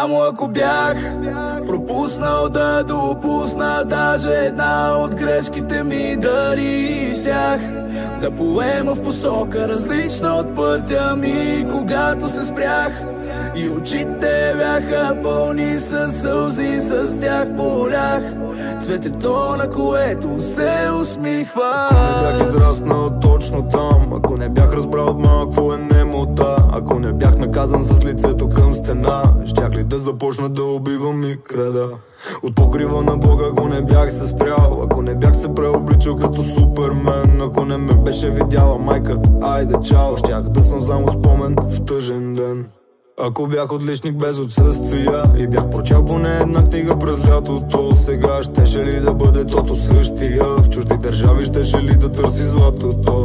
Само ако бях пропуснал да допусна Даже една от грешките ми дали щях Да поема в посока различна от пътя ми Когато се спрях и очите бяха пълни с сълзи С тях полях. Цветето на което се усмихва не бях израснал точно там Ако не бях разбрал от малък какво е немота Ако не бях наказан с лицето към стена Щях ли да започна да убивам и крада? От покрива на Бога, ако не бях се спрял Ако не бях се преобличал като супермен Ако не ме беше видяла майка, айде чао Щях да съм само спомен в тъжен ден ако бях отличник без отсъствия И бях прочел поне една книга през лятото Сега щеше ли да бъде тото същия? В чужди държави щеше ли да търси златото?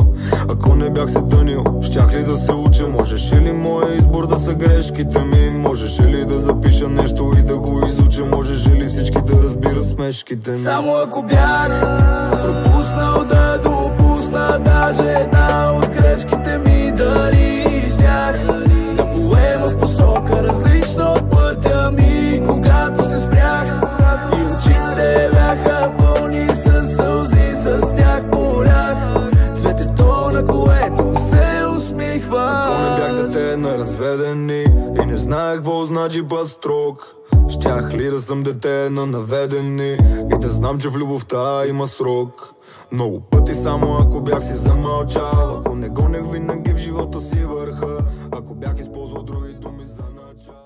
Ако не бях се тънил, щях ли да се уча? Можеше ли моя избор да са грешките ми? Можеше ли да запиша нещо и да го изуча? Можеше ли всички да разбират смешките ми? Само ако бях пропуснал да допусна Даже значи бастрок Щях ли да съм дете на наведени И да знам, че в любовта има срок много пъти само ако бях си замълчал Ако не гонех винаги в живота си върха Ако бях използвал други думи за начало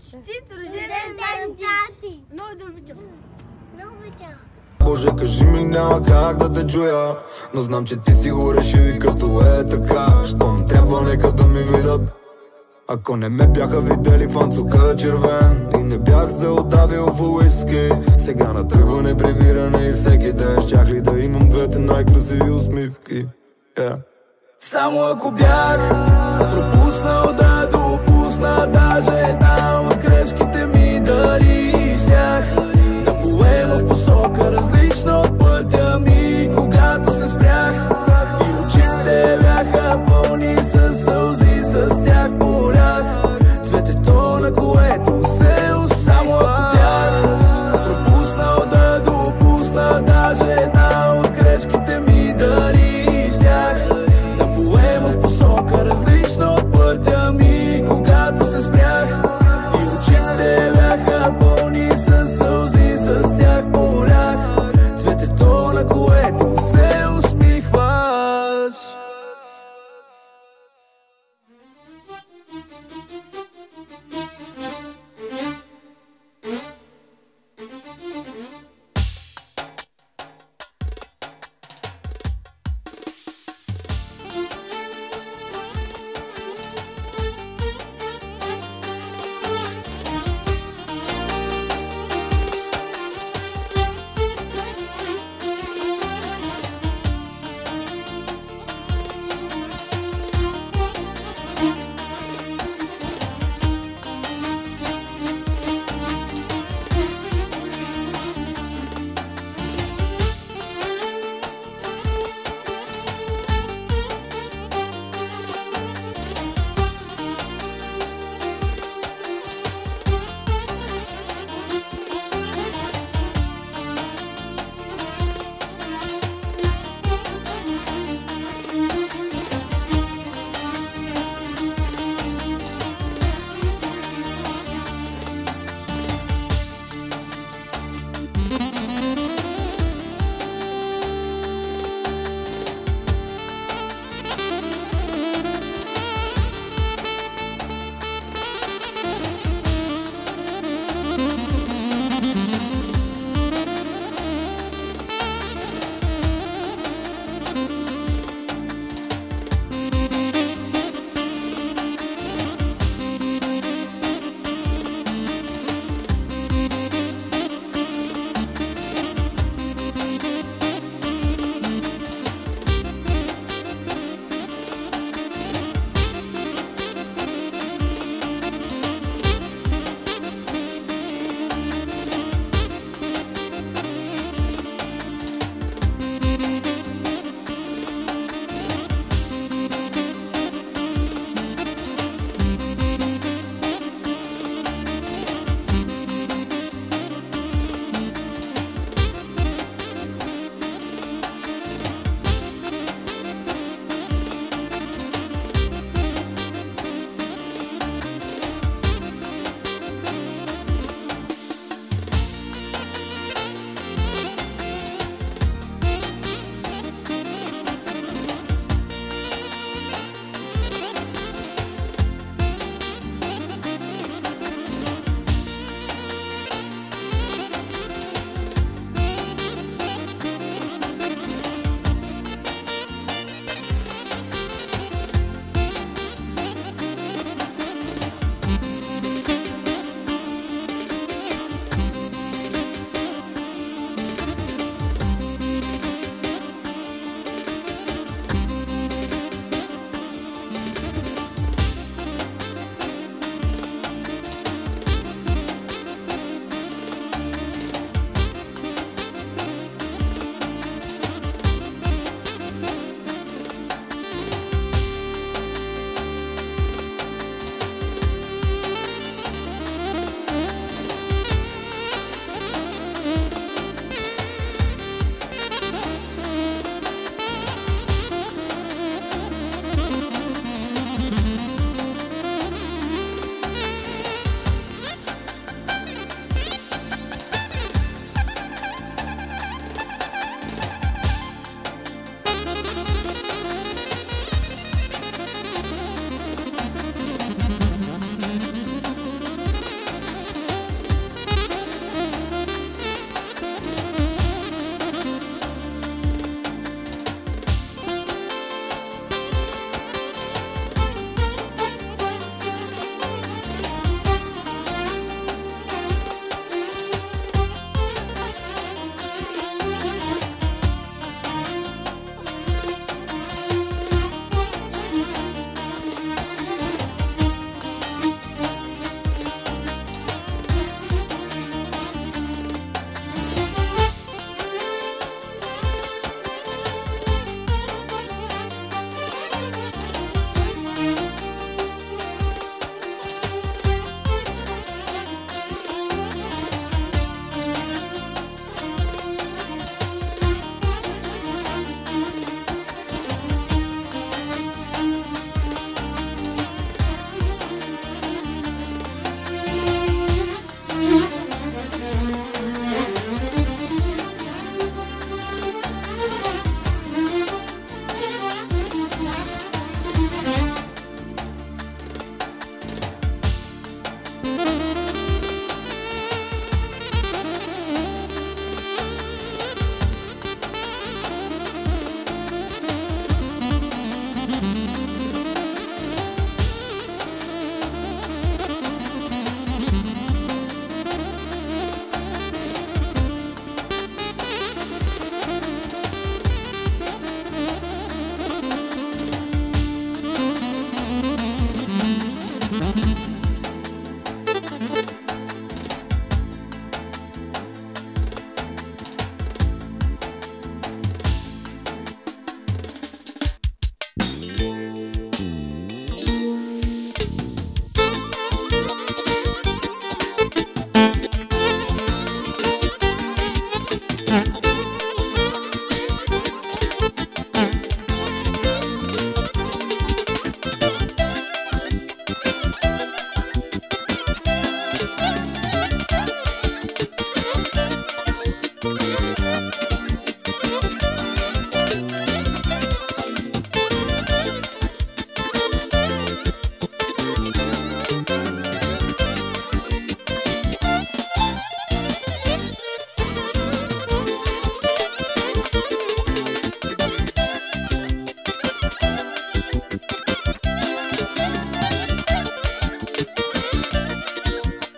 Честит рожден ден, тати! Много да обичам! Много обичам! Боже, кажи ми няма как да те чуя Но знам, че ти си го реши като е така Щом трябва нека да ми видят ако не ме бяха видели в анцука червен И не бях се отдавил в уиски Сега на тръгване, прибиране и всеки ден Щях ли да имам двете най-красиви усмивки yeah. Само ако бях пропуснал да допусна Даже една от грешките ми дали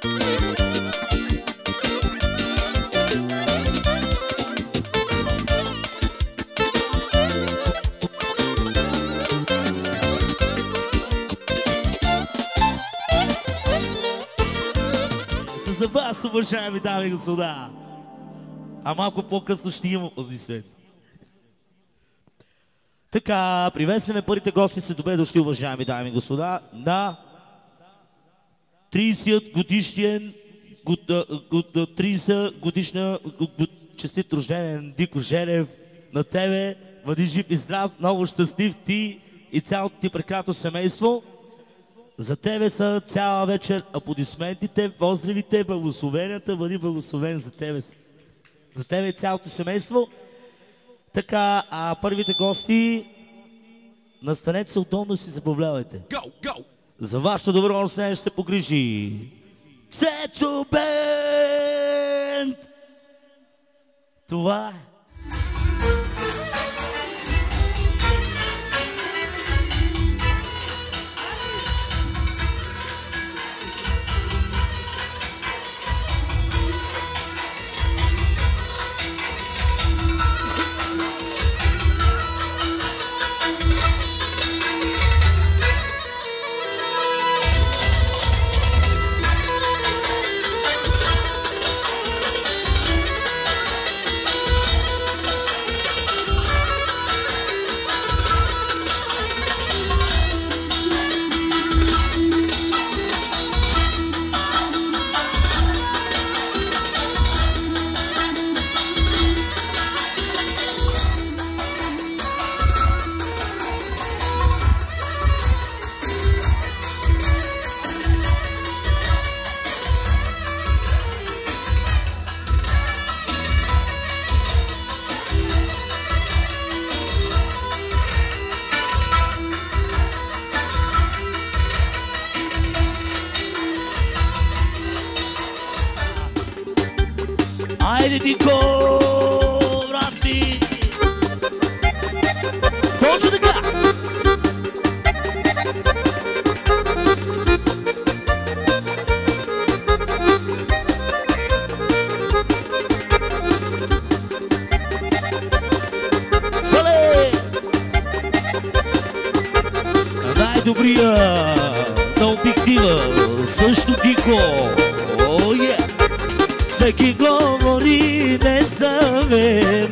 за вас, уважаеми дами и господа. А малко по-късно ще имам аплодисмент. Така, приветстваме първите гости се добре дошли, уважаеми дами и господа, на 30 годишен 30 годишна честит рожден Дико Желев на тебе. Бъди жив и здрав, много щастлив ти и цялото ти прекрасно семейство. За тебе са цяла вечер аплодисментите, поздравите, благословенията, бъди благословен за тебе си. За тебе и цялото семейство. Така, а първите гости, настанете се удобно си забавлявайте. Go, go! За вашето добро настроение ще се погрижи. Цецо Бенд! Това е. Kiko Oh yeah. Să chicovorine să vem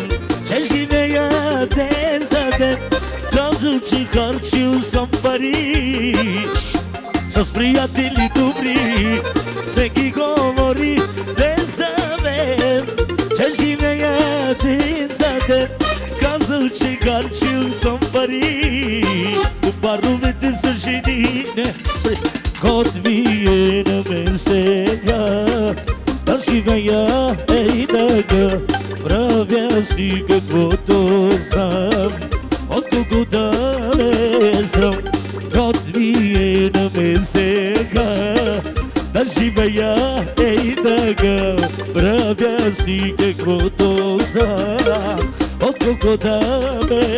Ce și ne iate să te Dozu ci corciu să pariș Să spriatili tu pri Să chicovorine să vem Ce și ne iate să te Dozu ci corciu să pariș Cu подозрам, колко го дале съм, готвие на ме сега, да живея е и да га, правя си каквото знам, колко дале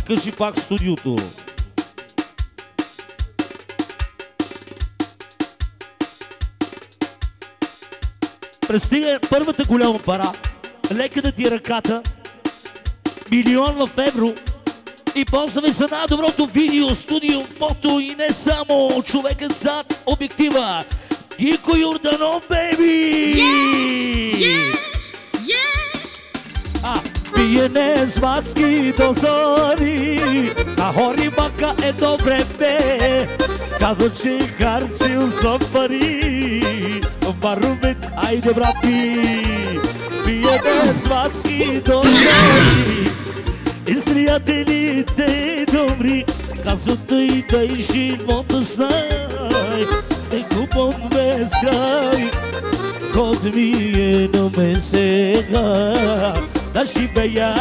кажи пак студиото. Пристига първата голяма пара, лека да ти е ръката, милион в евро и ползваме за най-доброто видео, студио, фото и не само човекът зад обектива. Гико Юрданов, бейби! Yes! А, пиене с мацки до зори, а хори мака е добре бе. Казва, че харчил съм пари, в барумет, айде брати, пиене с мацки до зори. И с приятелите добри, казват и тъй живота знай, е купон без край. Код ми е на мен сега, да живея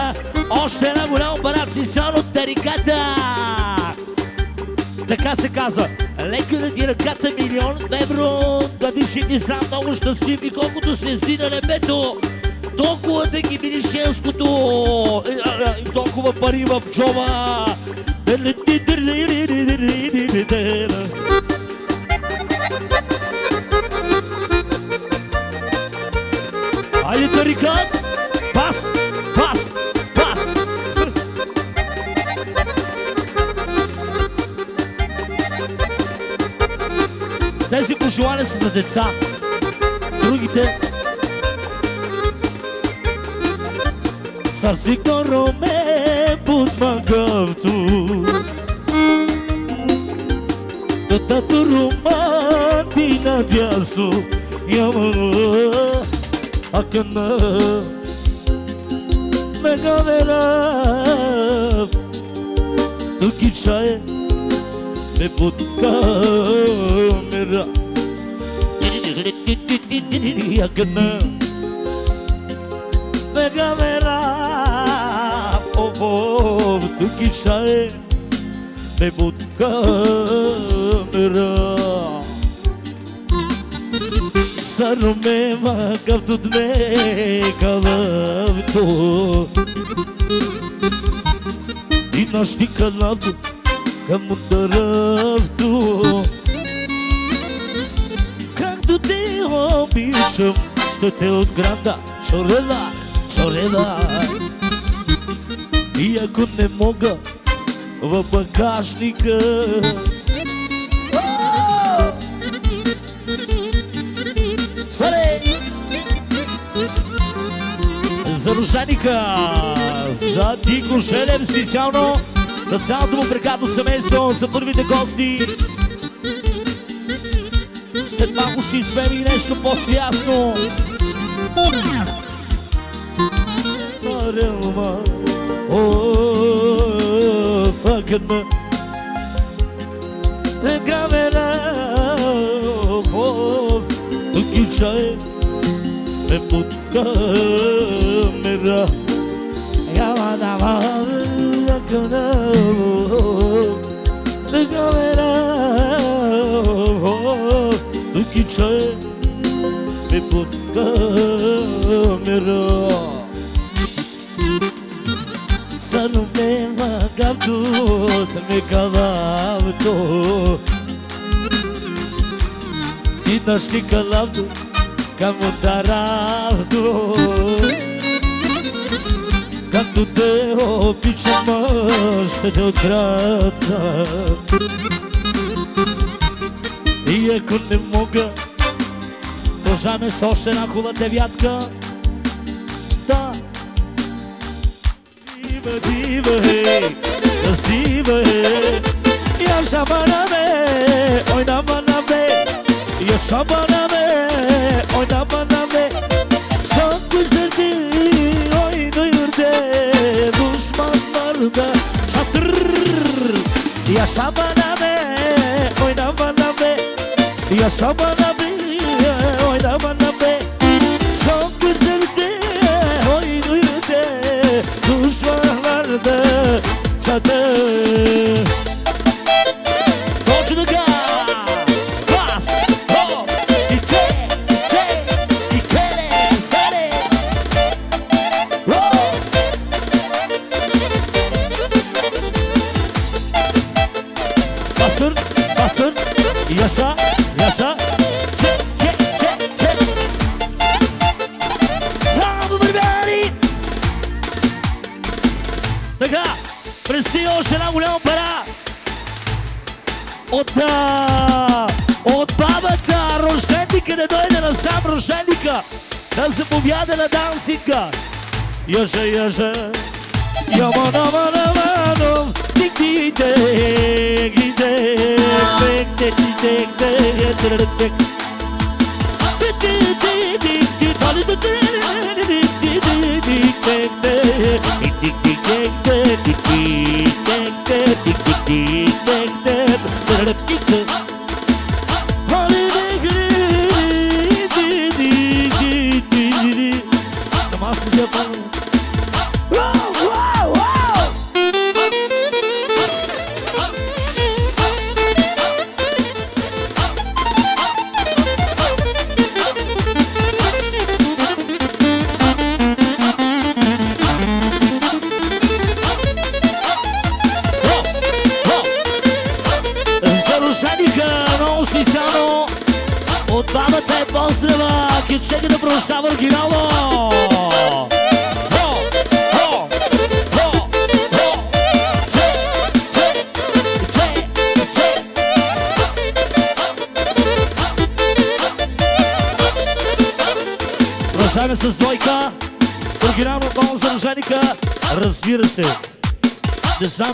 още на голям барат от тариката. Така се казва, лека да ти ръката милион евро, да диши и знам много щастлив и колкото звезди на небето, толкова да ги видиш женското и толкова пари в джоба. Айде, тарикат! бас, бас, бас. Тези пожелания са за деца, другите. Сърцето роме под мъгъвто. Тътато ромати на дясно Ямала Акана Акана make of enough To keep shy Me put camera Diagna Make of enough Oh, oh, to keep shy Me put camera сърмема къвто дме калавто и нашти калавто към ударавто както те обичам ще те отграда чорела, чорела. И ако не мога в багажника Ружаника за Дико Желев специално за цялото му прекрасно семейство, за първите гости. След малко ще избеме и нещо по-сясно. Арелма, о, факът ме. Камера, о, тук ме пути. κάμερα Γάμα τα μάτια κοντά μου Δε κάμερα Δε κοιτάει με ποτά μερα Σαν ο μέμα κάπτος με καβάπτο Κοίτας και καλάπτος tu Както те обичам, ще те открадна И ако не мога, Продължаваме с още една хубава девятка. Да. Дива, дива, хей, красива, хей. Я шабана ме, ой на ме. Yasa bana be, oyna bana be Çok güzeldi oynuyor de. Düşmanlar da çatır Yasa bana be, oyna bana be Yasa bana be cigar Yaşa yaşa Yaman aman aman ol Dik didek didek Bek de çidek de Dırırık bek Dik didik dik Dik didik dik Dik didik dik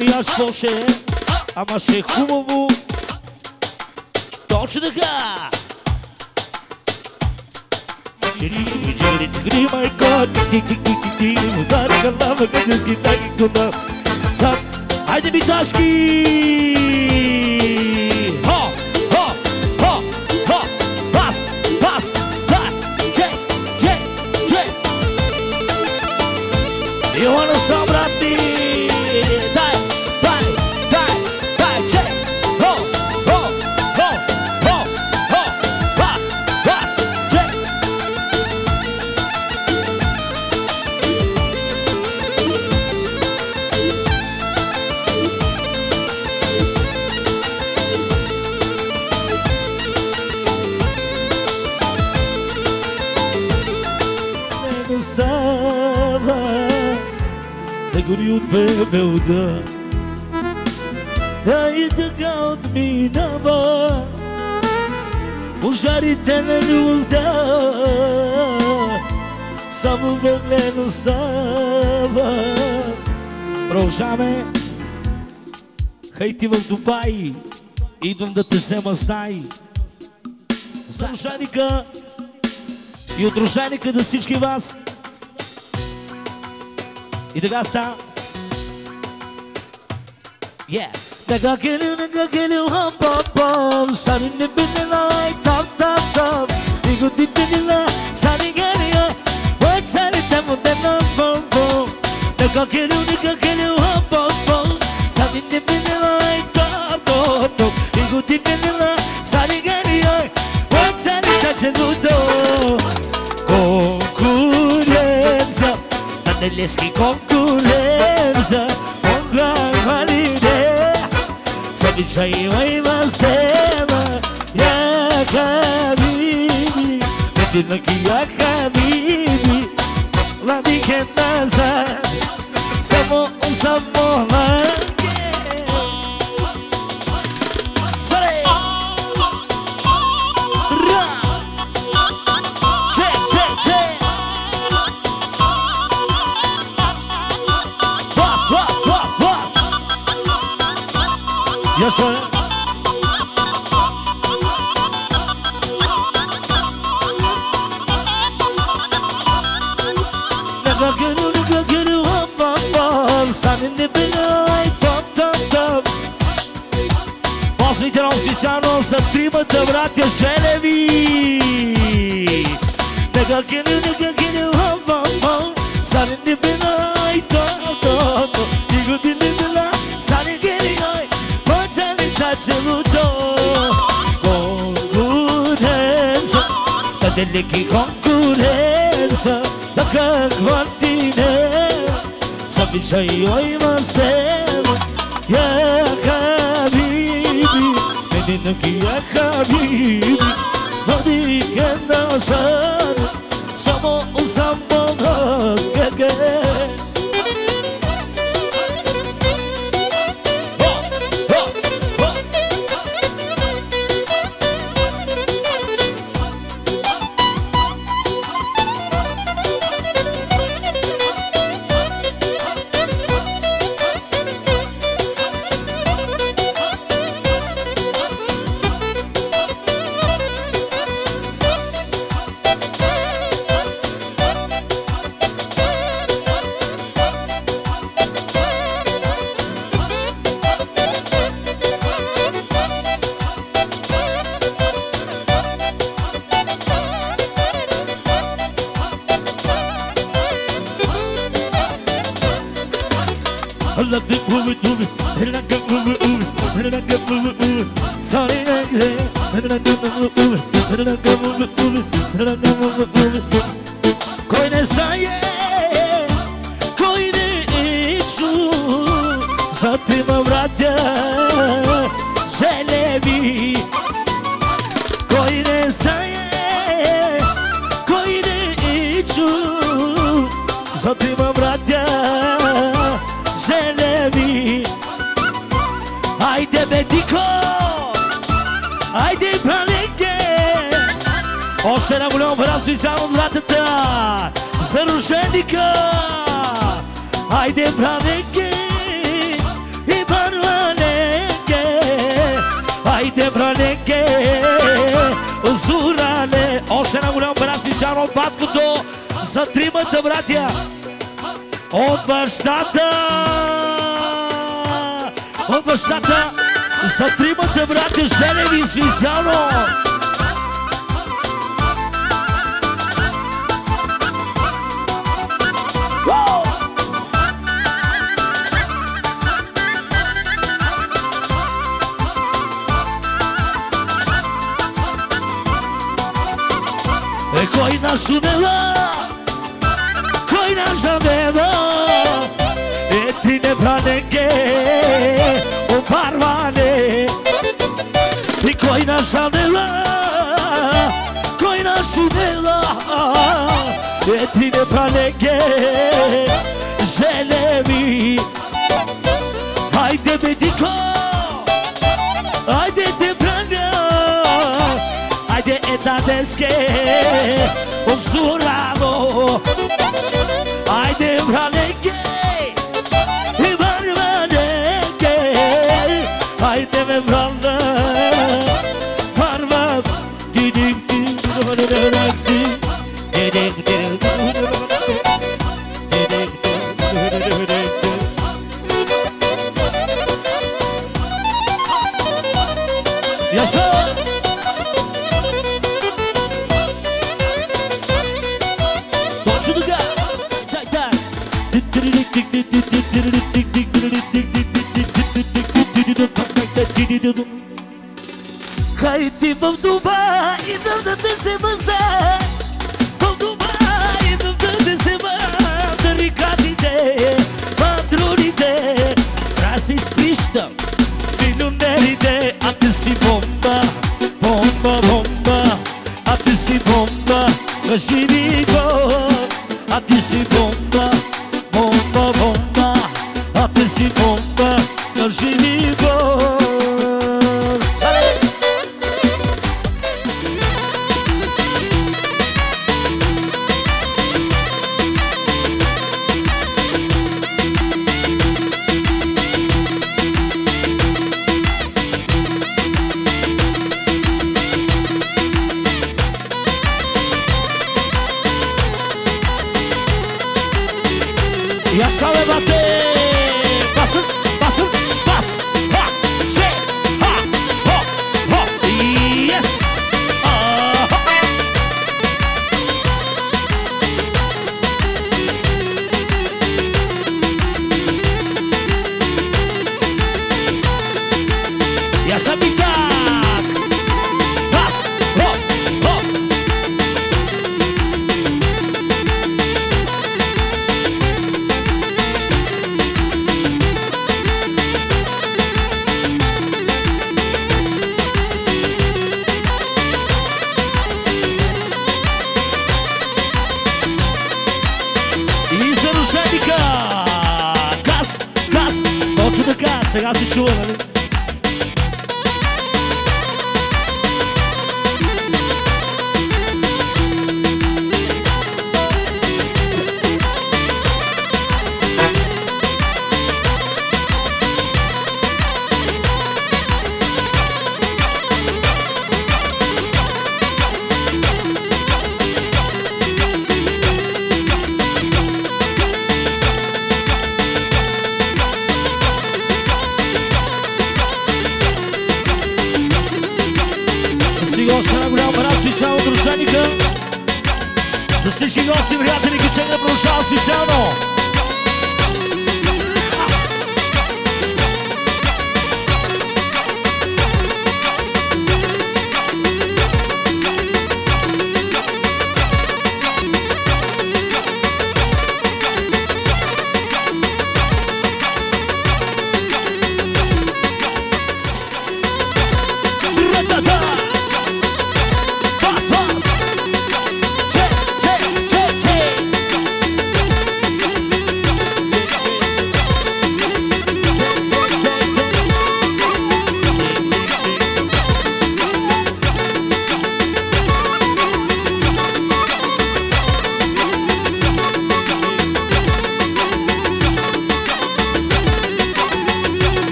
Gracias, José. Amase, Дубай Идвам да те взема, знай. С дружаника И от дружаника да всички вас. И така ста. Yeah. Така келю, така келю, хам, пам, пам Сарин не бе не лай, тап, тап, тап. Диго ти бе не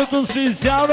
За дядото специално!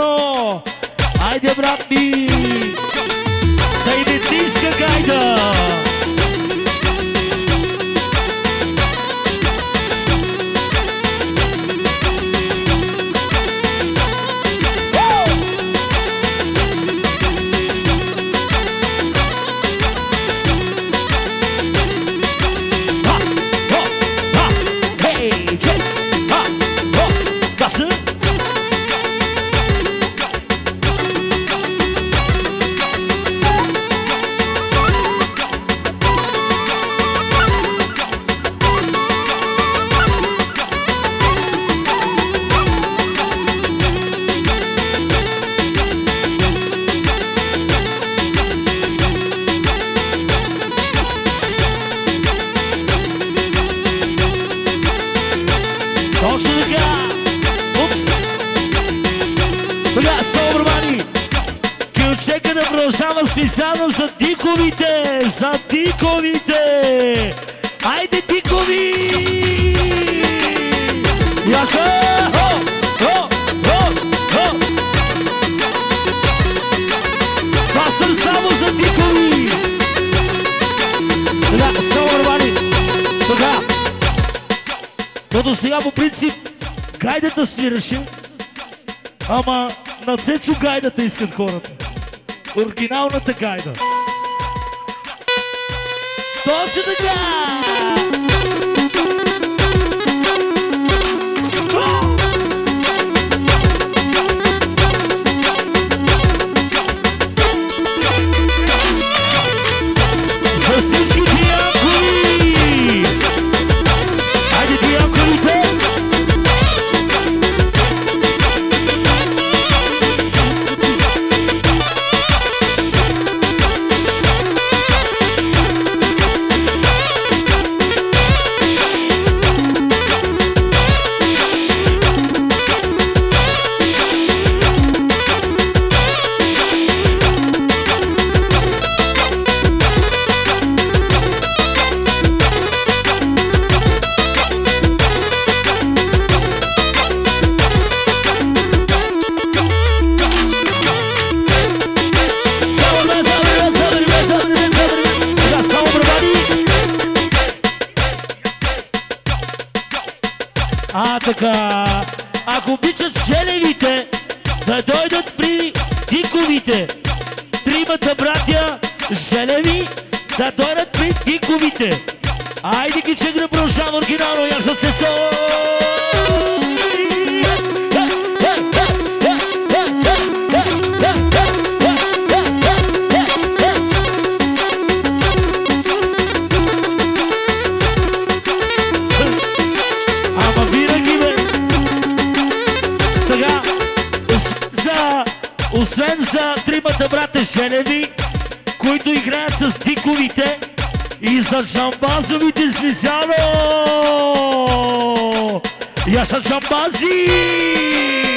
Искат хората. Оригиналната гайда. Точно така! А, така. Ако обичат желевите, да дойдат при диковите. Тримата братя желеви да дойдат при диковите. Айде ги че да продължава оригинално, яша се Ама освен за тримата брата Женеви, които играят с диковите и за джамбазовите специално. Яша джамбази! Хо,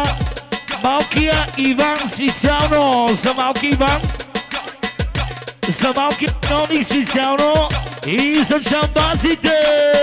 Иван специално. За малкия Иван. За малкия Ноник специално. И за чамбазите.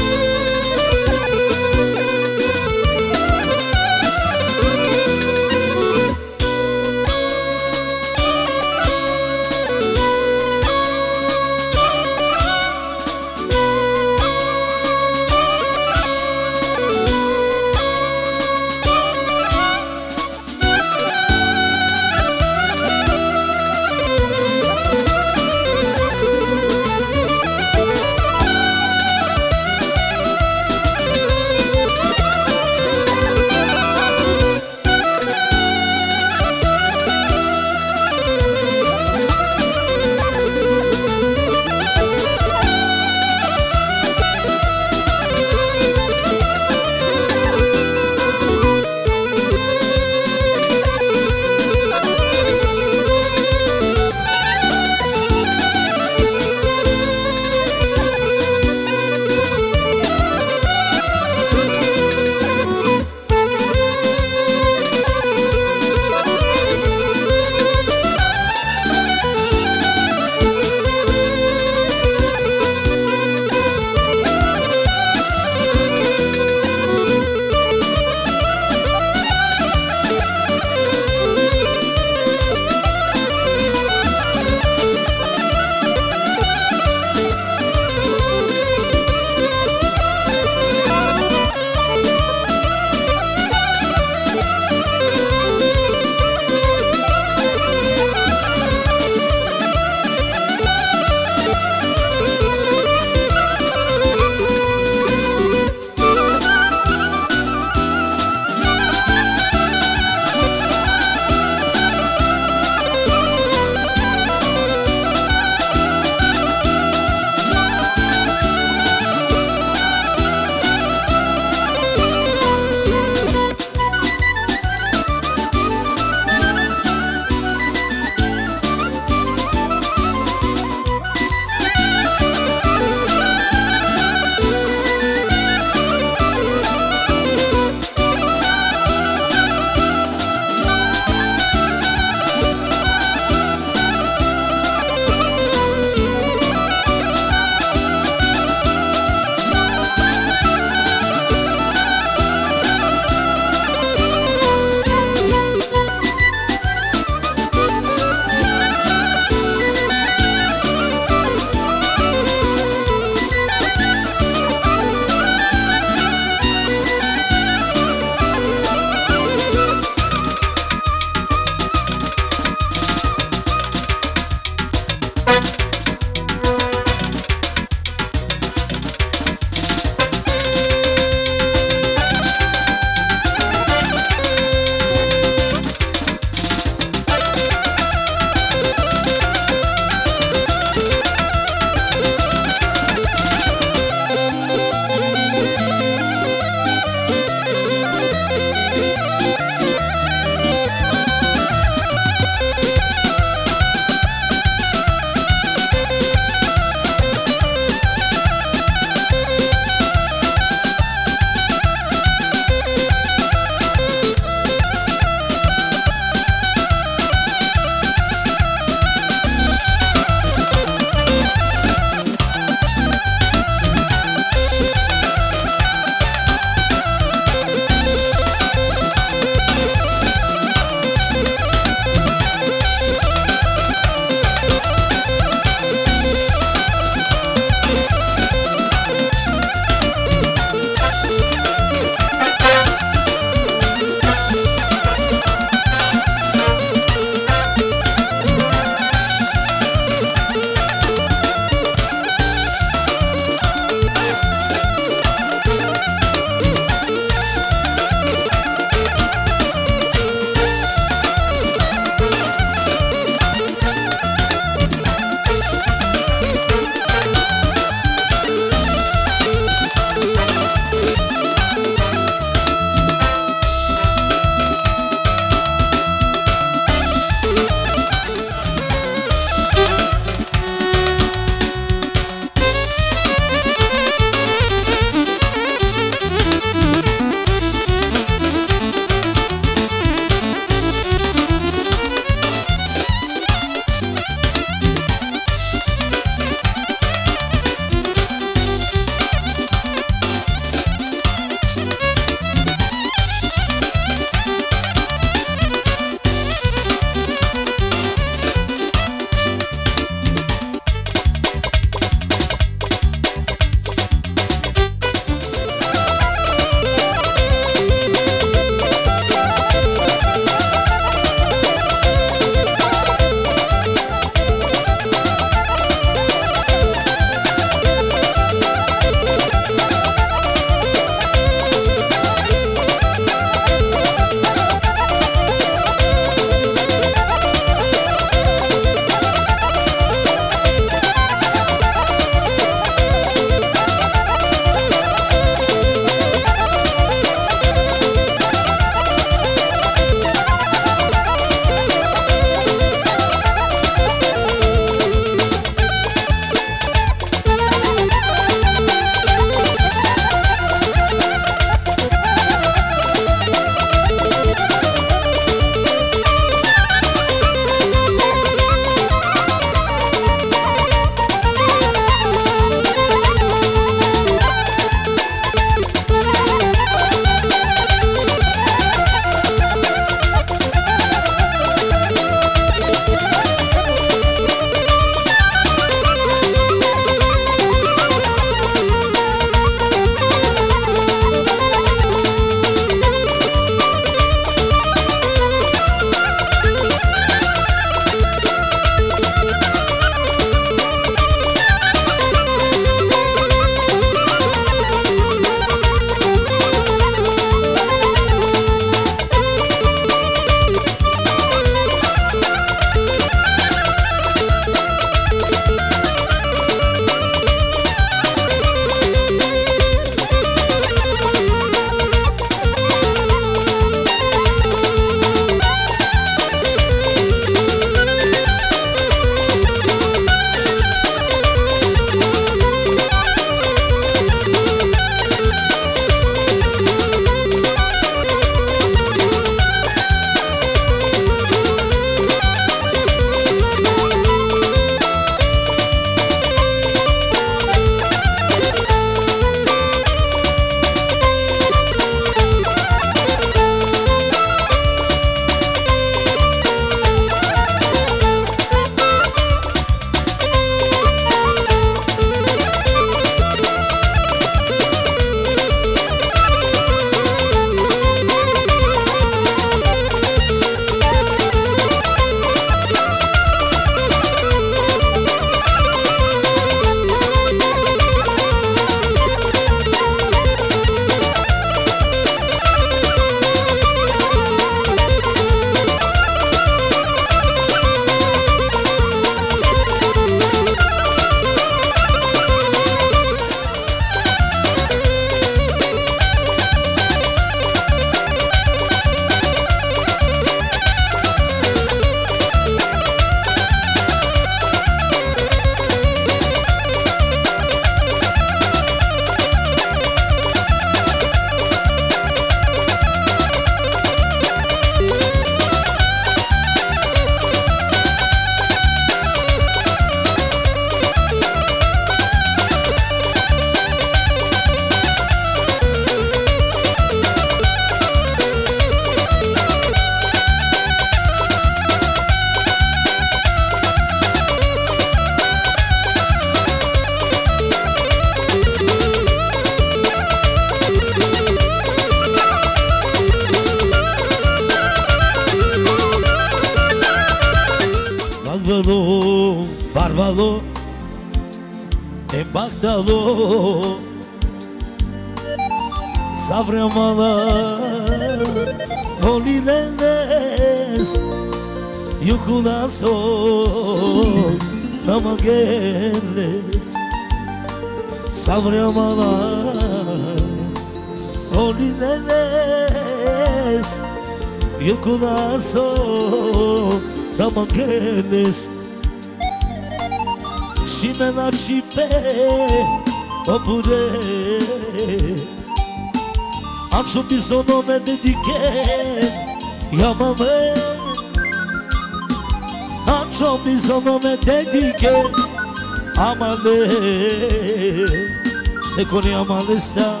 کنی mal هلستم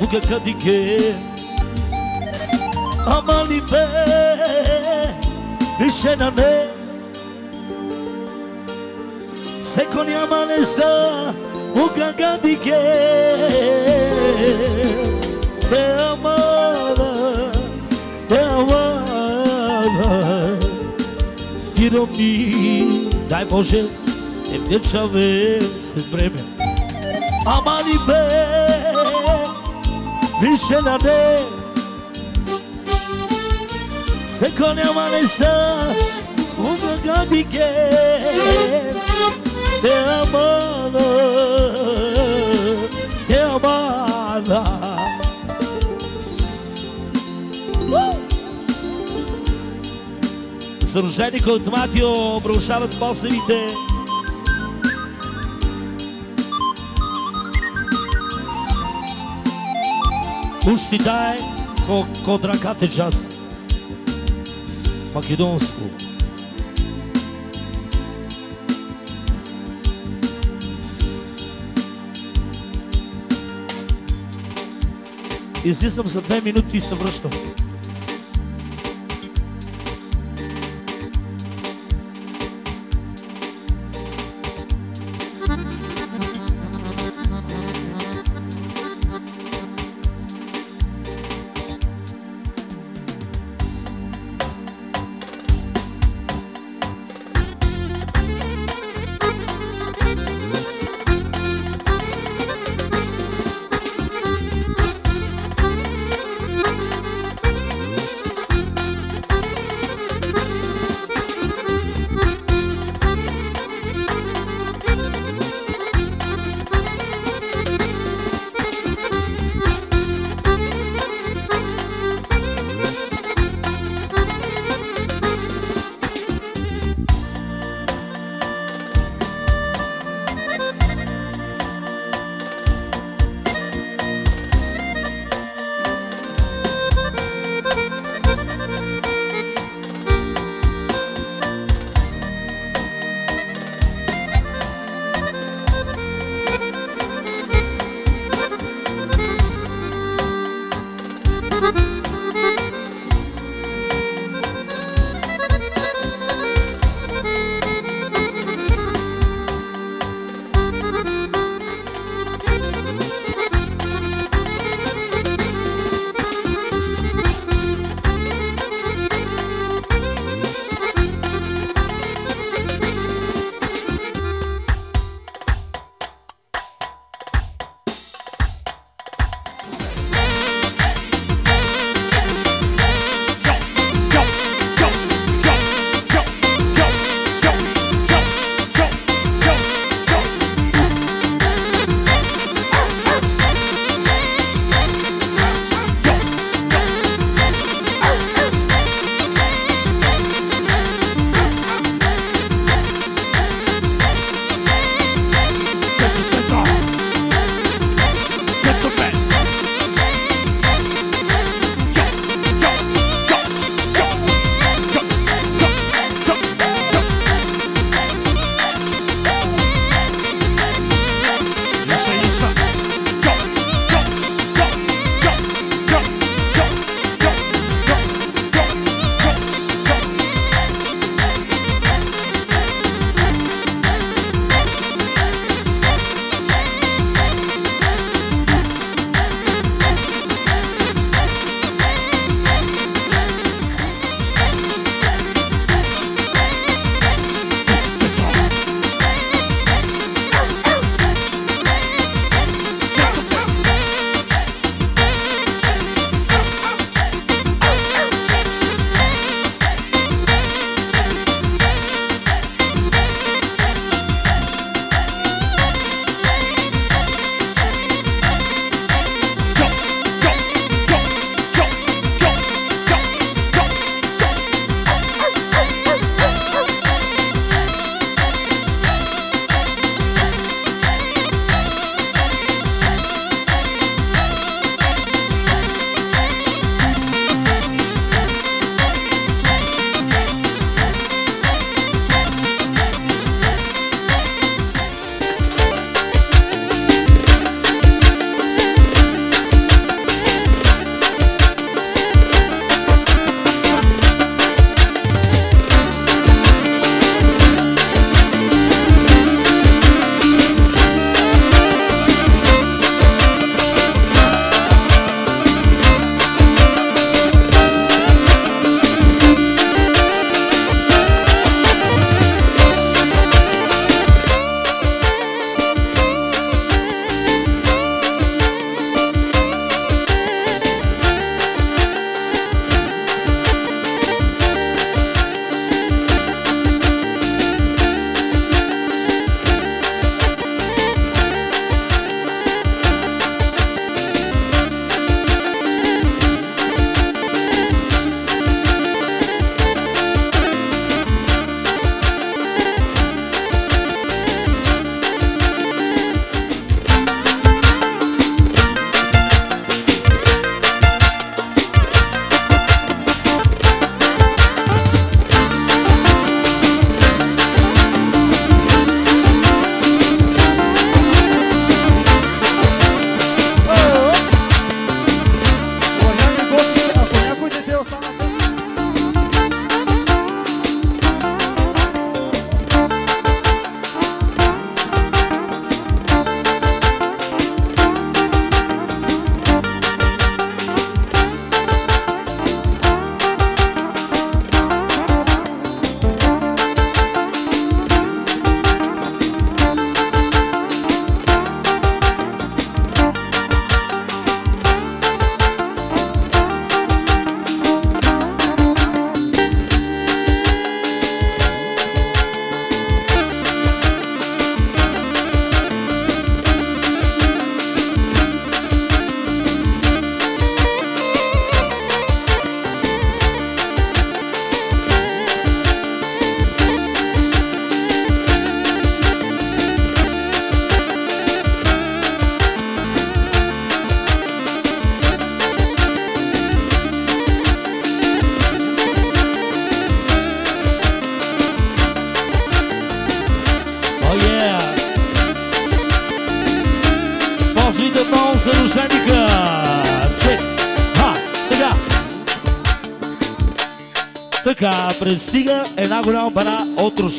بوگه کدی که عملی به بشنمه سکنی هم هلستم بوگه کدی که te amada, te amada. Tirou-me, dai-me ao gelo, é me deixar ver este prêmio. Više na ne Se kone amale sa Uga gadike Te amada Te amada Сруженика от Матио обрушават посевите. Ушти дай ко, ко дракате час. Македонско. Излизам за две минути и се връщам.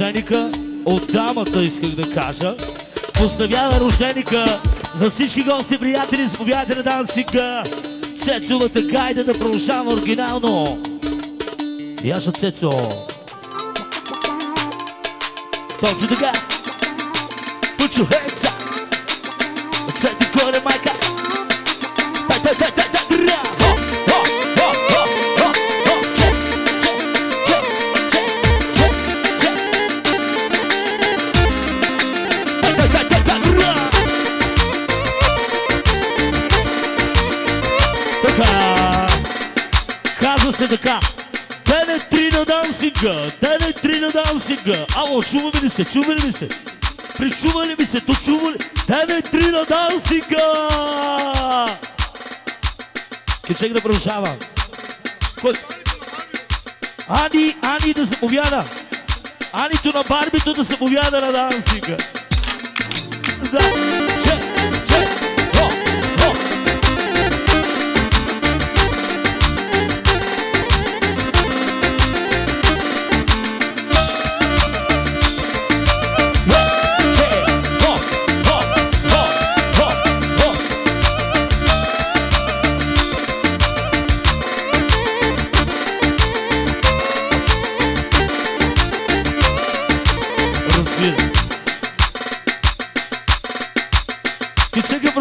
От рушеника, от дамата исках да кажа. Поставява рушеника за всички гости, приятели, заповядайте на дансика. Цецова така иде да продължава оригинално. Яша Цецо. Точно така. Put your на дансинга, дене три на дансинга. Ало, чуваме ли се, чуваме ли се? Причува ли ми се, то чува ли? Дене три на дансинга! Кичек да продължава. Кой? Ани, Ани да заповяда. Анито на Барбито да заповяда на дансинга. Да,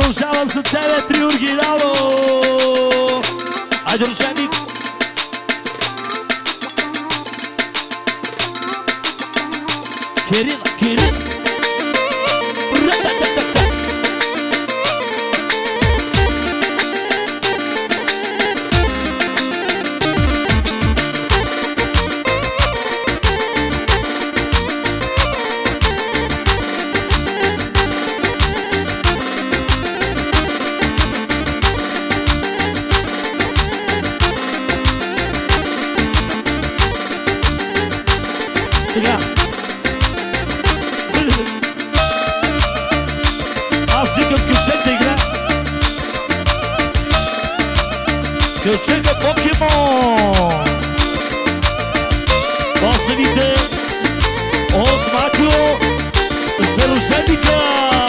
продължава за тебе три оригинало. Айде, рушеник. Кирил, Аз викам кючек да игра. Кючека покемон. Посевите от Макло за рушеника.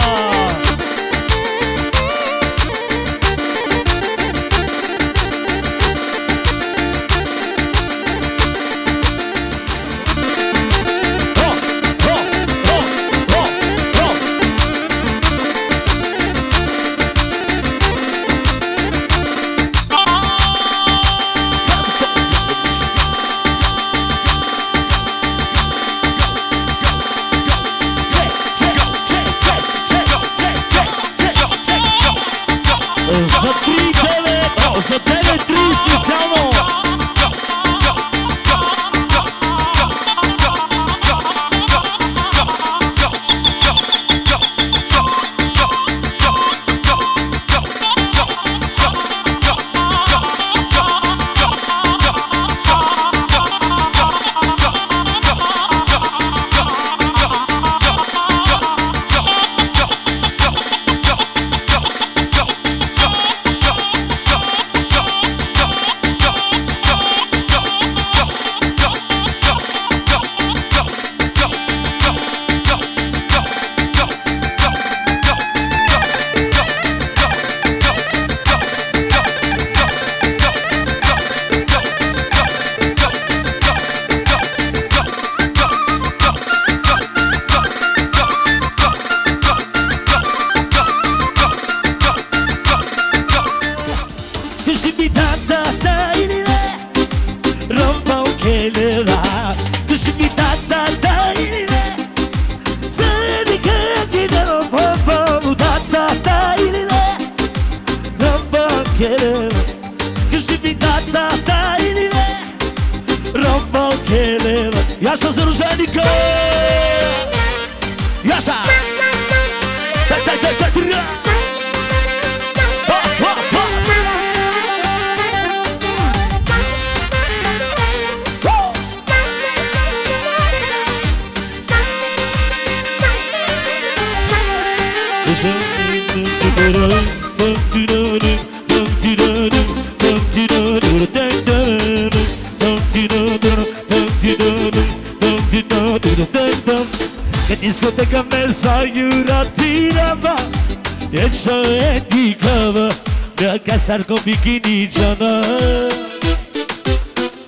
Sar con bikini cana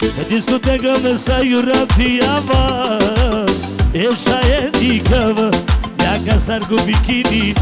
E diskoteka me sa ju rapijava E shaje dikava Ja ka sar con bikini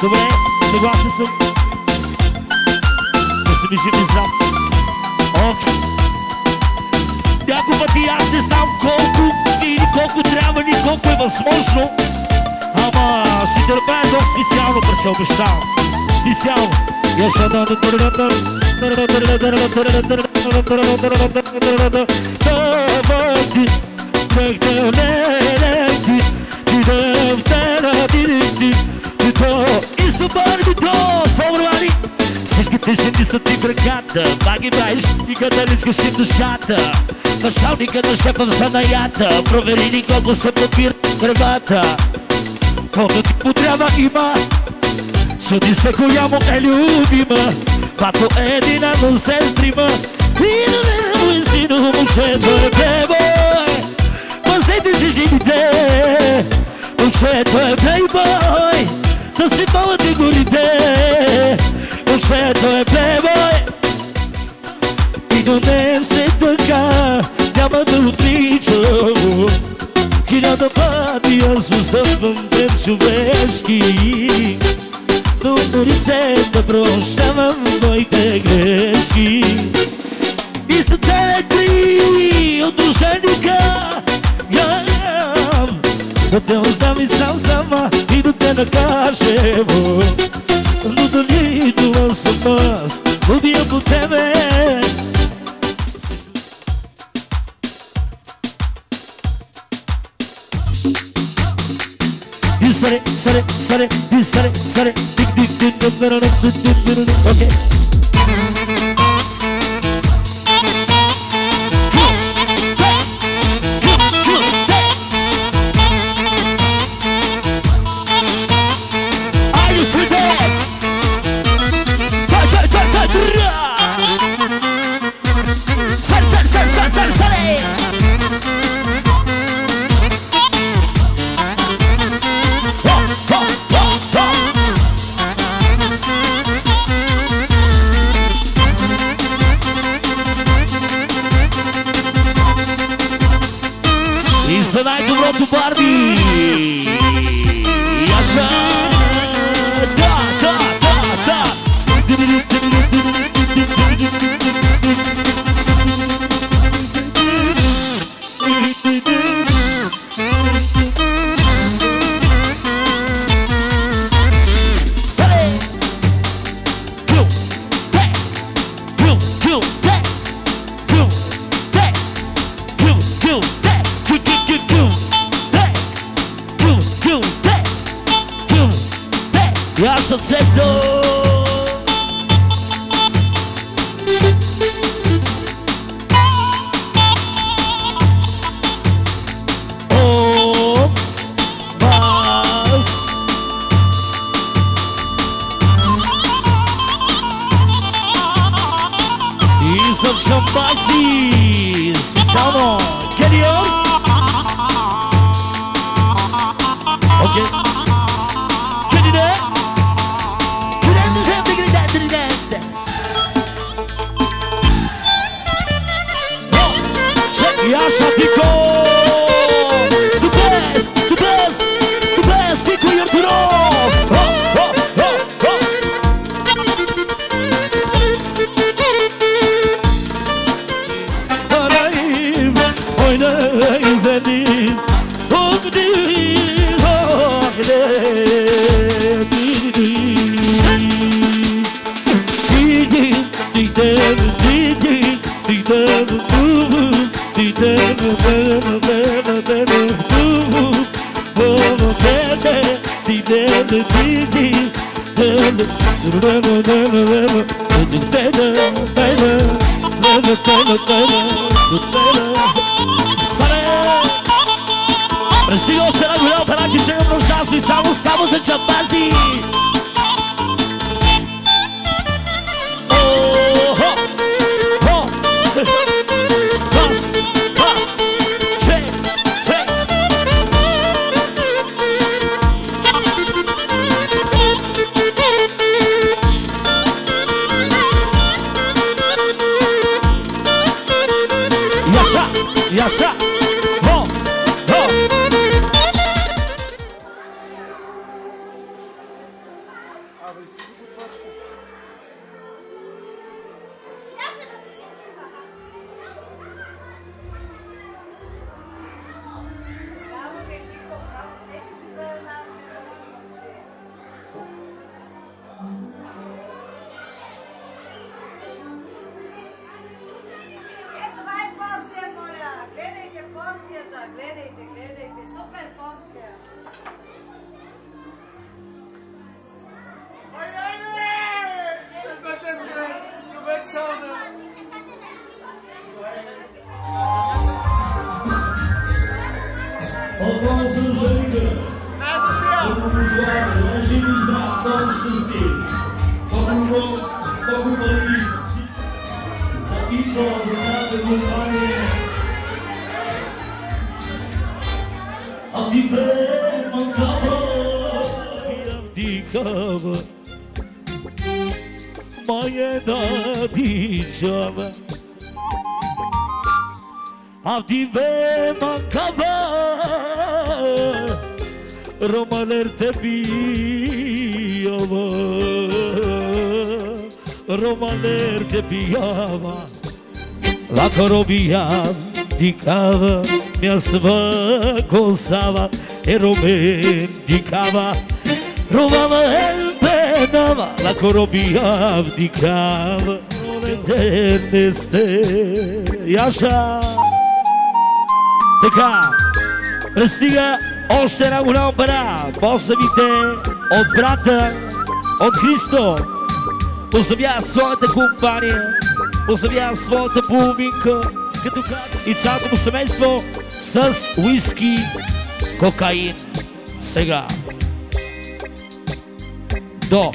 добре, съгласен съм. Да се ми жив и здрав. Окей. Някой пъти аз не знам колко или колко трябва, ни колко е възможно. Ама си търпя едно специално, прече обещавам. Специално. Я ще да Sambar de Dom, sobre o Ari Diz que tem gente isso te brigada Paga mais, e cadê-lhes que sinto chata. Mas a única da chefa de Sanayata Proverini com você para vir gravata. Quando te putrava ima Se eu disser que eu amo, ele ubima Fato é de é não ser prima. E não é o ensino, você bebo Você decide de Um cheto é playboy са си пълни горите. Отчето е плебой и до ден се така няма да отричам. Хиляда пати аз оставам пред човешки, но на да прощавам моите грешки. И са те три от друженика, я Da te ostavim sam sama i da te nakažemo No da nije iduo sam nas, ubio po tebe Sare, sare, sare, sare, sare, dik dik dik dik dik dik dik dik dik dik dik dik dik dik Bora, dead romanticava, minha sva gozava e romanticava, roubava e penava, la corobia abdicava, несте Яша. Така Пристига още една голяма пара Поздравите от брата От Христо. Поздравява своята компания Поздравява своята половинка като и цялото му семейство с уиски, кокаин. Сега. До.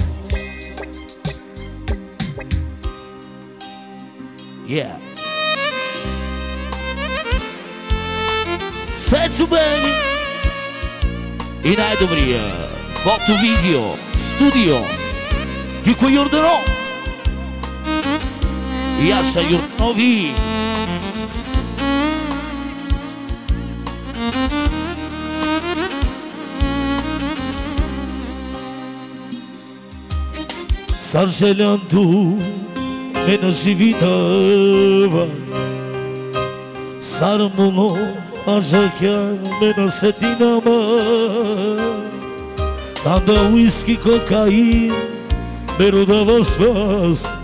Yeah. Сецо Беби и най-добрия фото-видео студио Кико Юрданов Ja se ju novi Sad željam tu vida, živitava Sar que Ažakjar menos setinama Tanda whisky, cocaí, Beru da voz past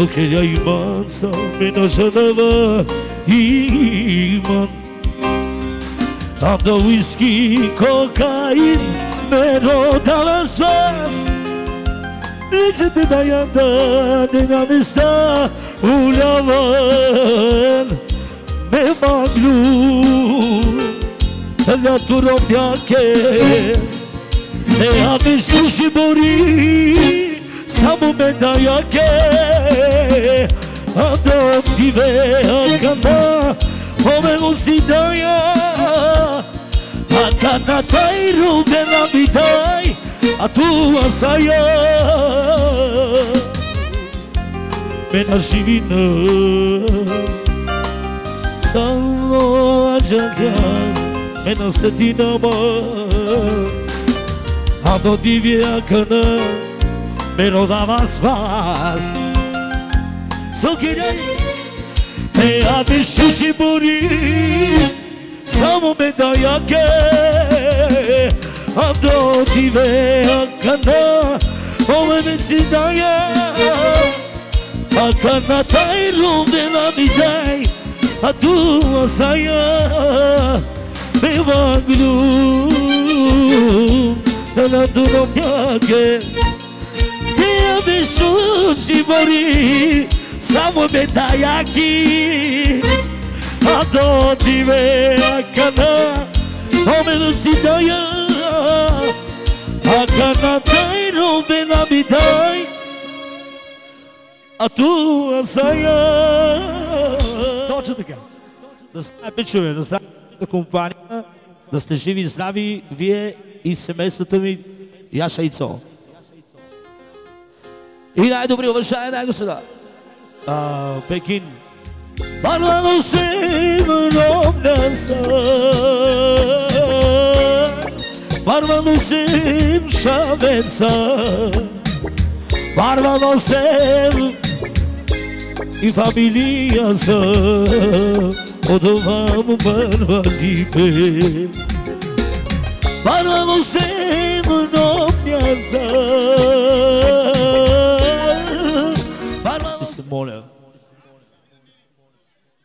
Só queria imã, salve nossa nova imã Tamda whisky, kokain, merodalan söz Necdi dayanda, dinamista ulavan Me maglu, la turom jake E a mi sushi bori, samu me dajake adoptive akana homemusitaya akana tairu benabitai atua saya menashivina salo ajakia menasetina ba adoptive akana merodavas vas Sochirei Te adeșu și burim Samo me da jake A do ti ve a kana Ove me si da ja A kana taj lumde na mi daj A tu osaja Me vagnu Da na tu no mjake Te a me sushi bori a cana come non si dai a cana dai non me la mi dai a tu a saia Точно така. Да сте пичове, да сте компания, да сте живи и здрави, вие и семействата ми, Яша и Цо. И най-добри уважаеми بگین من هنوزیم روم نزد من هنوزیم شب انسان من هنوزیم این فامیلی هستم odovám barvadíbe Barvalo se mnom jazda моля.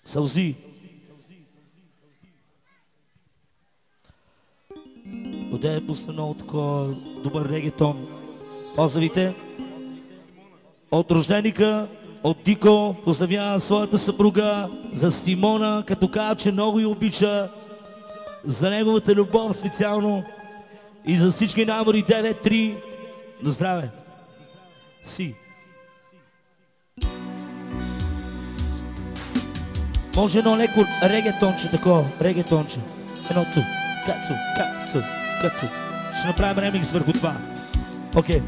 Сълзи. Къде е пуснено от такова добър регетон? Поздравите от рожденика, от Дико, поздравява своята съпруга за Симона, като казва, че много я обича, за неговата любов специално и за всички набори 9-3. На здраве! Си! Може едно леко регетонче, такова, регетонче. Едно кацу, кацу, кацу. Ще направим ремикс върху това. Окей. Okay.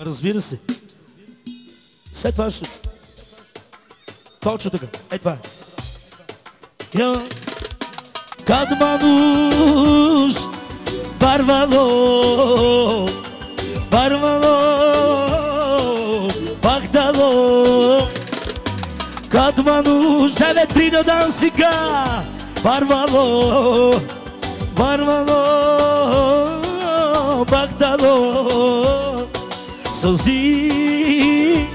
Разбира се. След това ще... Точно така. Е това е. Я... Кадмануш, Барвало, Барвало, Katmanu Želetrino dansika Barvalo Barvalo Bagdalo Сълзи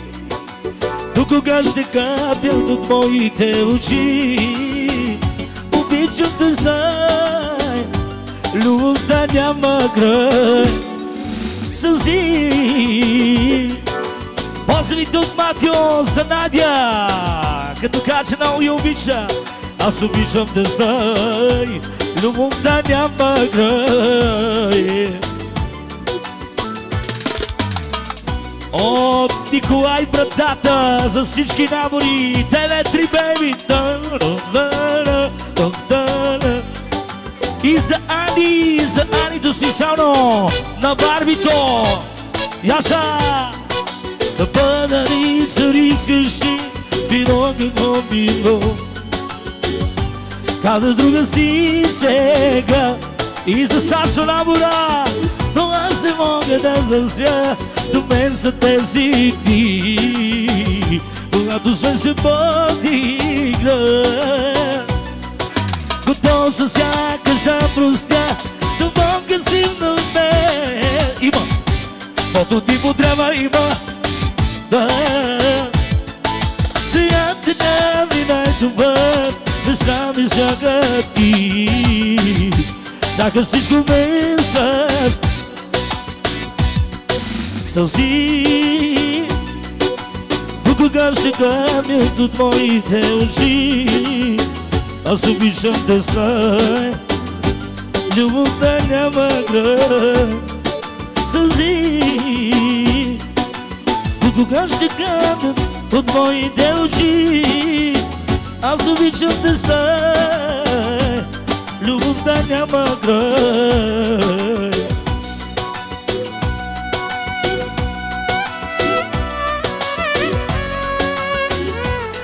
До кога ще капят от моите очи Обичам да знай Любовта няма край Сълзи Поздравите от Матио за Надя, като кача много я обича. Аз обичам да знай, любовта няма край. От Николай братата за всички набори, теле-три бейби. И за Ани, за Анито специално на Барбито. Яша! Да бъда рицар искаш ли Вино какво било Казаш друга си сега И за Сашо Набора Но аз не мога да заспя До мен са тези дни. Когато сме се подигна Готов със сякаш да простя Но Бога си в мен. Има. Каквото ти потребва има. Святина ми най-добър, да станеш всяка ти. Чака всичко без нас Сълзи. До кога ще камят от моите очи? Аз обичам те знай Любовта няма край Сълзи. До кога ще камят от моите очи Аз обичам те знай Любовта няма край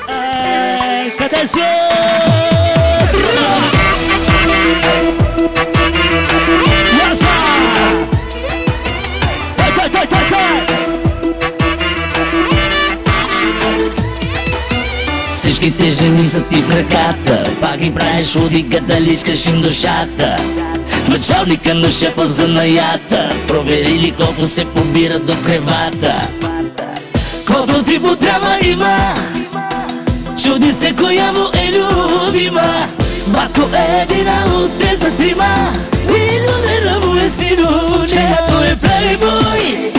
Ей, къде си? Всичките жени са ти в краката Пак ги правиш луди, гадаличкаш им душата. Началника на шефа в занаята Проверили колко се побира до кревата. Колко ти потрябва има. Чуди се коя му е любима. Батко е една от тези трима. И людера му е синучето е плейбой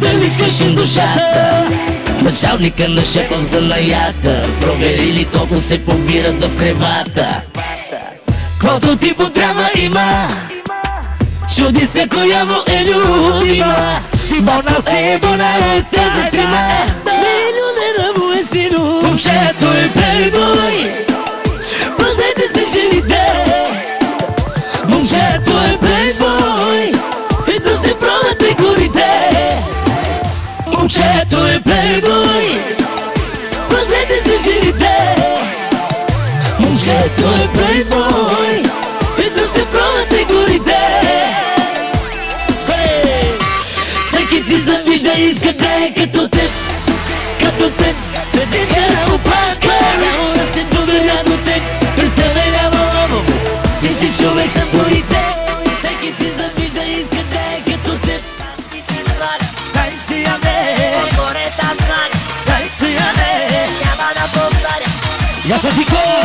правиш удига да личкаш им душата. Началника на шефа в занаята. Проверили колко се побира до кревата. Колко ти потрябва има Чуди се коя му е любима. Симона си Ебона е тези трима Милионера му е сину. Момчето е плейбой Момчето е плейбой И да се пробвате горите. Сей! Всеки ти завижда и иска да е като теб Като теб. Преди се на опашка Само да се доверя до теб. При тебе няма лобово Ти си човек за боите Всеки ти и да ти ти я Сай ти да!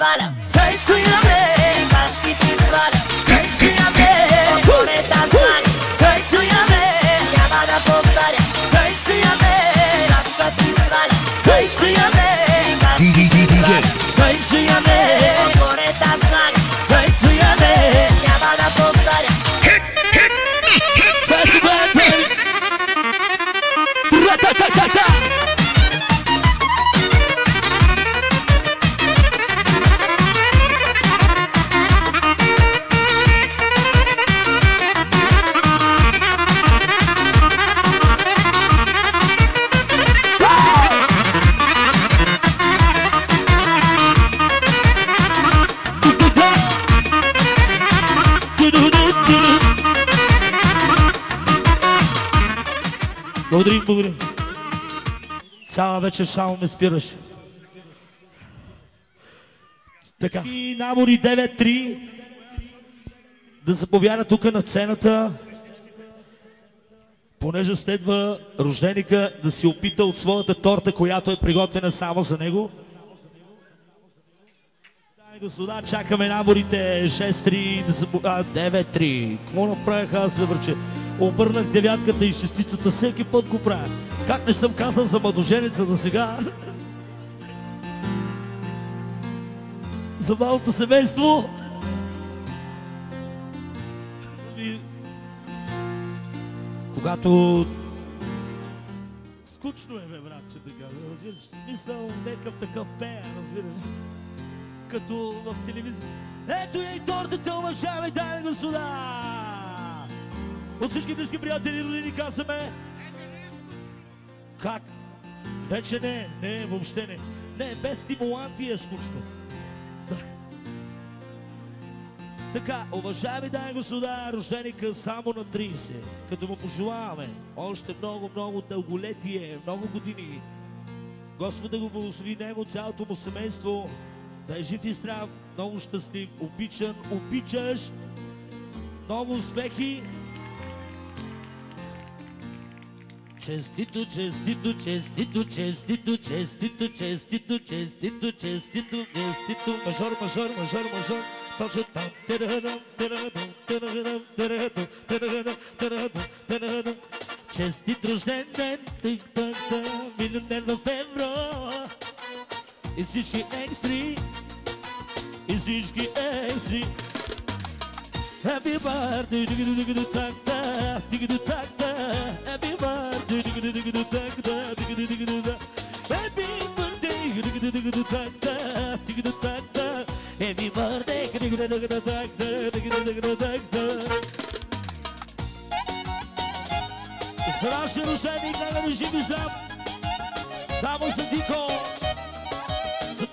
Botswana. Цяла вечер само ме спираш. Така. И набори 9-3 да заповяда тук на сцената, понеже следва рожденика да си опита от своята торта, която е приготвена само за него. И господа, чакаме наборите 6-3, да а, 9-3. Какво направих аз, добърче? Обърнах девятката и шестицата, всеки път го правя. Как не съм казал за младоженица до сега? за малото семейство. И... Когато... Скучно е, бе, братче, така, разбираш? Смисъл, некъв такъв пея, разбираш? Като в телевизия. Ето я и тортата, уважаеми дами и господа! От всички близки приятели родини казваме... Как? Вече не, не, въобще не. Не, без стимуланти е скучно. Така, уважаеми дами и господа, рожденика само на 30, като му пожелаваме още много, много дълголетие, много години. Господа го благослови него, цялото му семейство, да е жив и здрав, много щастлив, обичан, обичаш, много успехи. Честито, честито, честито, честито, честито, честито, честито, честито, честито, мажор, мажор, мажор, мажор. Точно там. Тирадам, тирадам, тирадам, тирадам, тирадам, тирадам, тирадам. Честит рожден ден, тик так так, милионер в евро. И всички екстри, и всички екстри. Happy birthday dugu dugu dugu tak tak dugu dugu Happy birthday dugu dugu dugu tak tak dugu dugu dugu Happy birthday dugu dugu dugu tak tak dugu dugu Happy birthday dugu dugu dugu tak tak dugu dugu dugu tak tak Zrašen ušajnik na ga živi znam Само за Дико За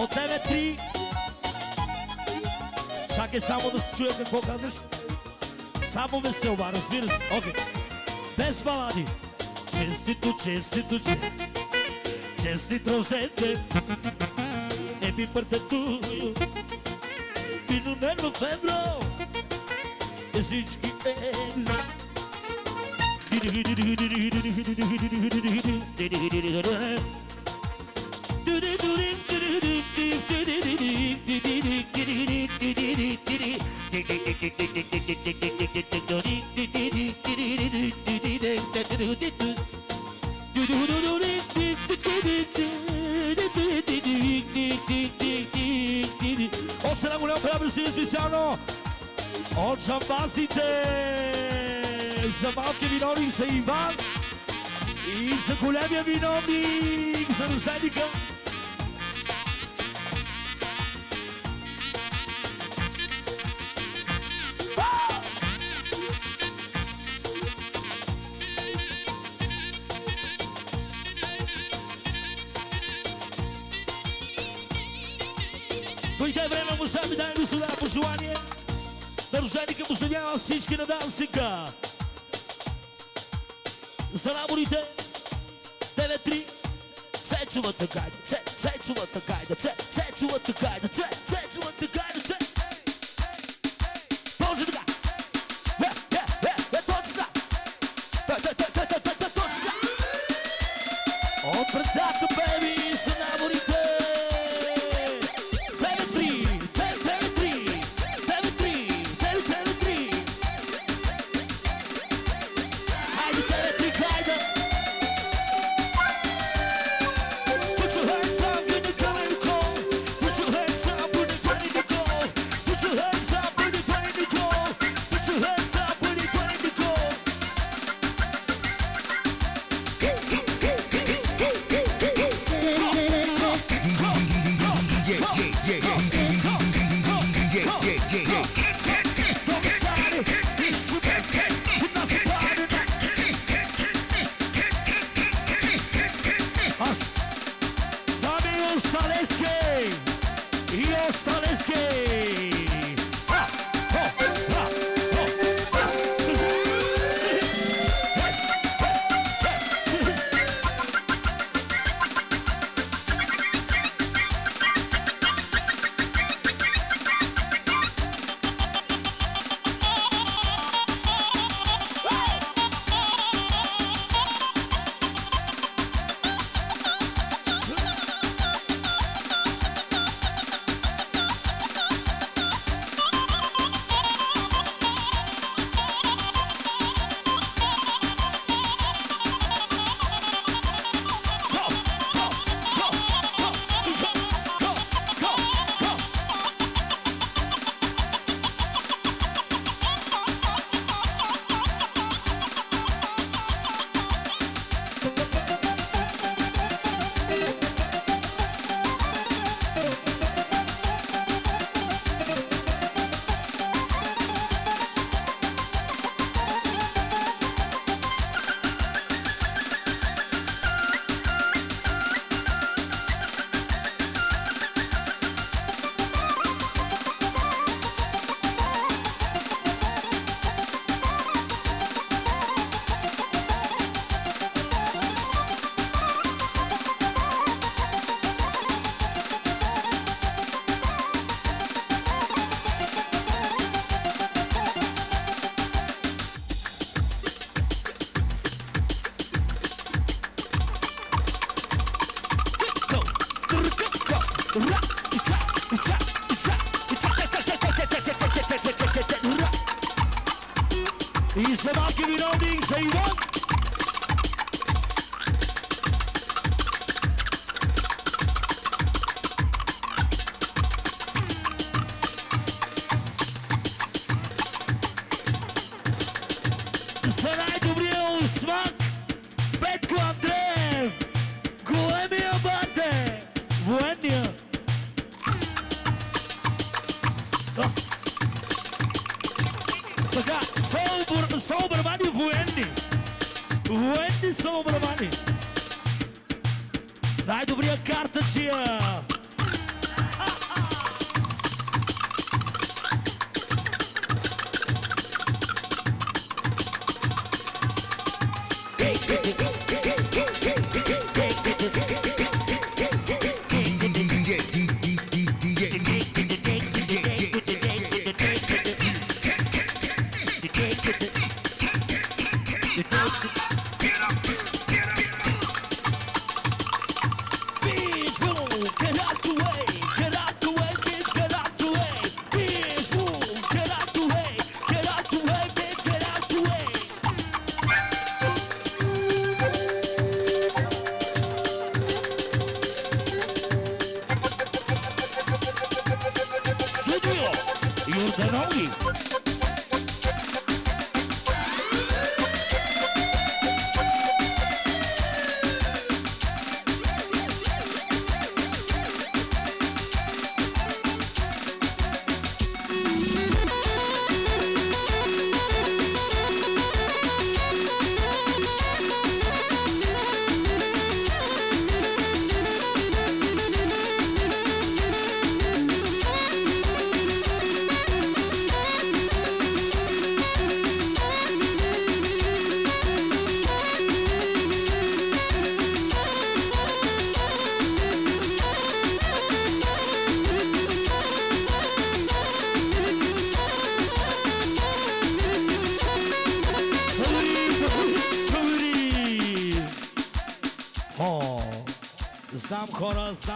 от 9-3. Чакай само да чуя какво казваш. Само веселба, разбира се. Окей. Без балади. Честито, честито, че. Честит рожден ден. Happy birthday to you. Милионер в евро. Всички евро. Още една голяма приятел специално от шампасите за малки виновник за Иван. И за големия виновник за Сега е време, мъжами, дай господа, пожелание. Държаника поздравява всички на дансика. За наборите 9-3. Цецова така, цецова така, цецова така, цецова така,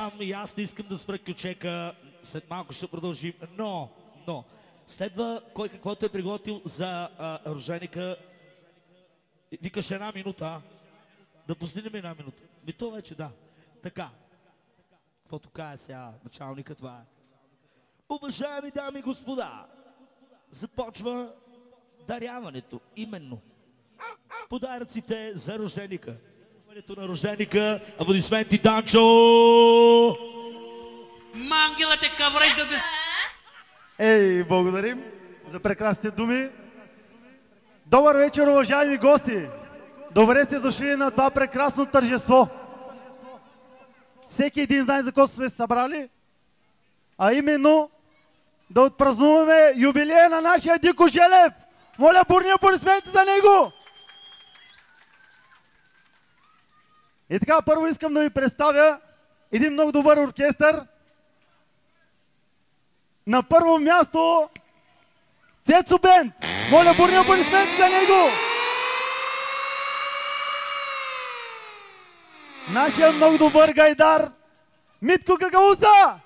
знам и аз не искам да спра кючека. След малко ще продължим, но, но, следва кой каквото е приготвил за а, роженика. Викаш една минута? Да постигнем една минута. Ми то вече да. Така. Каквото кая сега началника, това е. Уважаеми дами и господа, започва даряването. Именно. Подаръците за роженика. Даряването на роженика. Аплодисменти Данчо! Мангелът е каврежда да Ей, благодарим за прекрасните думи. Добър вечер, уважаеми гости! Добре сте дошли на това прекрасно тържество. всеки един знае за какво сме се събрали, а именно да отпразнуваме юбилея на нашия Дико Желев. Моля, бурни аплодисменти за него! И така, първо искам да ви представя един много добър оркестър. На първо място Цецо Бенд. Моля, бурни аплодисменти за него! Нашия много добър гайдар Митко Гагауза!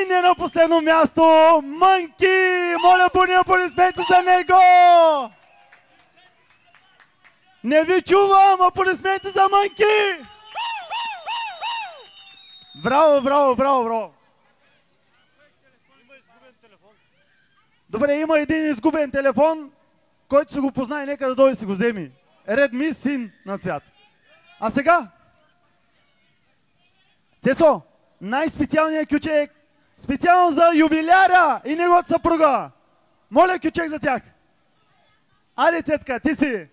И не на последно място Мънки! Моля, бурни аплодисменти за него! Не ви чувам! Аплодисменти за Мънки! Браво, браво, браво, браво! Добре, има един изгубен телефон, който се го познае, нека да дойде си го вземи. Redmi син на цвят. А сега? Цецо, най-специалният кючек, специално за юбиляра и неговата съпруга. Моля кючек за тях. Айде, Цетка, ти си.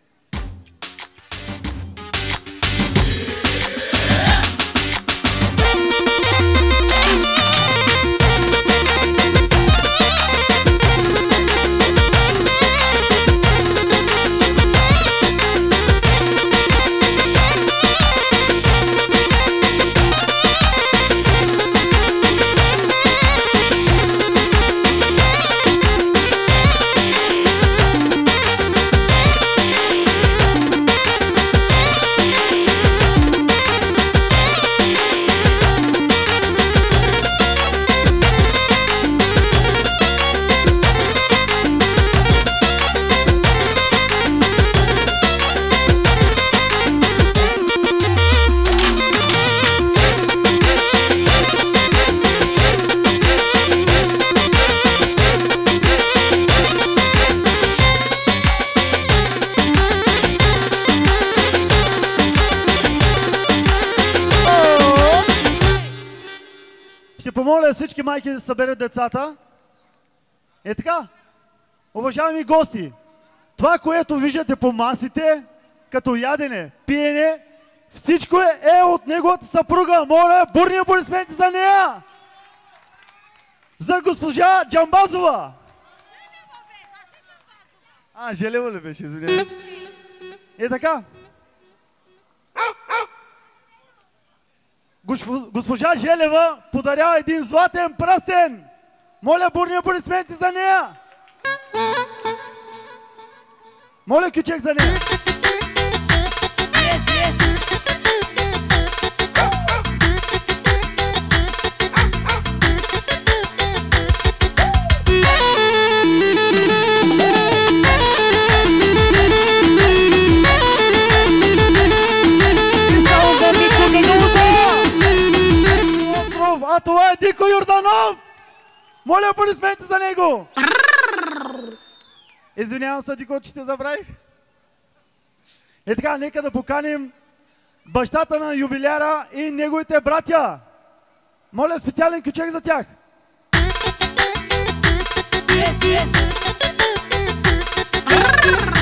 Всички майки да съберат децата. Е така, уважаеми гости, това, което виждате по масите, като ядене, пиене, всичко е, е от неговата съпруга. Моля, бурни аплодисменти за нея! За госпожа Джамбазова! А, Желева ли беше, извинявай. Е така. Госпожа Желева подарява един златен пръстен. Моля, бурни аплодисменти за нея. Моля, кючек за нея. Това е Дико Йорданов. Моля, аплодисменти за него. Извинявам се, Дико, че те забравих. И така, нека да поканим бащата на юбиляра и неговите братя. Моля, специален кючек за тях. Yes, yes. Започваме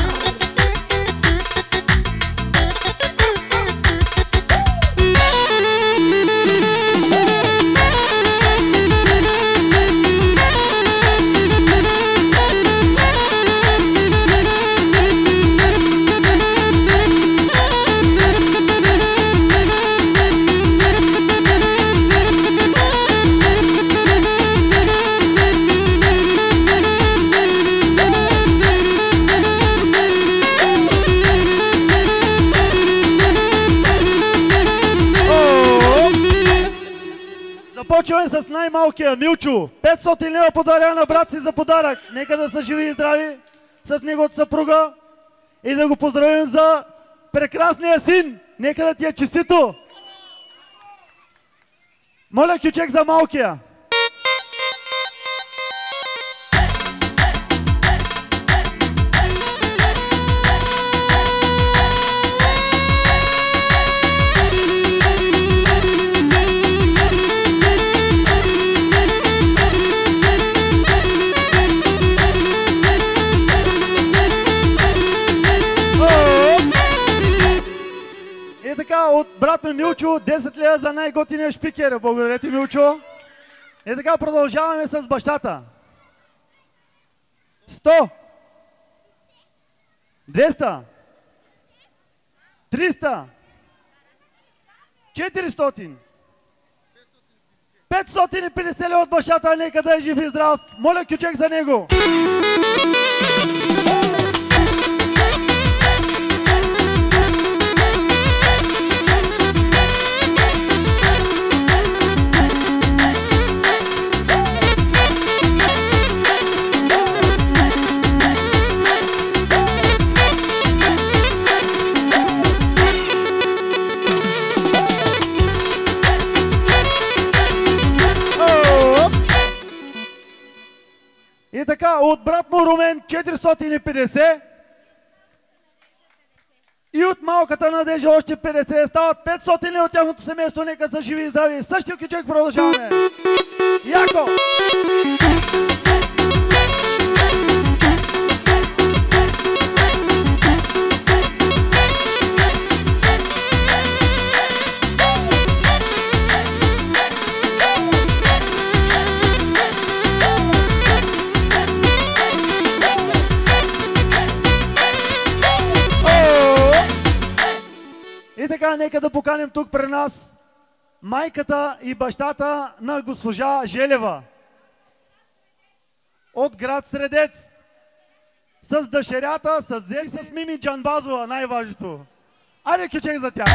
с най-малкия Милчо. 500 лева подаря на брат си за подарък. Нека да са живи и здрави с неговата съпруга и да го поздравим за прекрасния син. Нека да ти е честито. Моля кючек за малкия. От брат ми Милчо, 10 лева за най-готиния шпикер. Благодаря ти, Милчо. И така, продължаваме с бащата. 100. 200. 300. 400. 550 лева от бащата, нека да е жив и здрав. Моля кючек за него. Така, от брат му Румен 450 и от малката надежда още 50. Стават 500 ли от тяхното семейство. Нека са живи и здрави. Същия кючек продължаваме. Яко! Така, нека да поканим тук при нас майката и бащата на госпожа Желева от град Средец. С дъщерята, с Зе и с Мими Джанбазова, най-важното. Айде кючек за тях.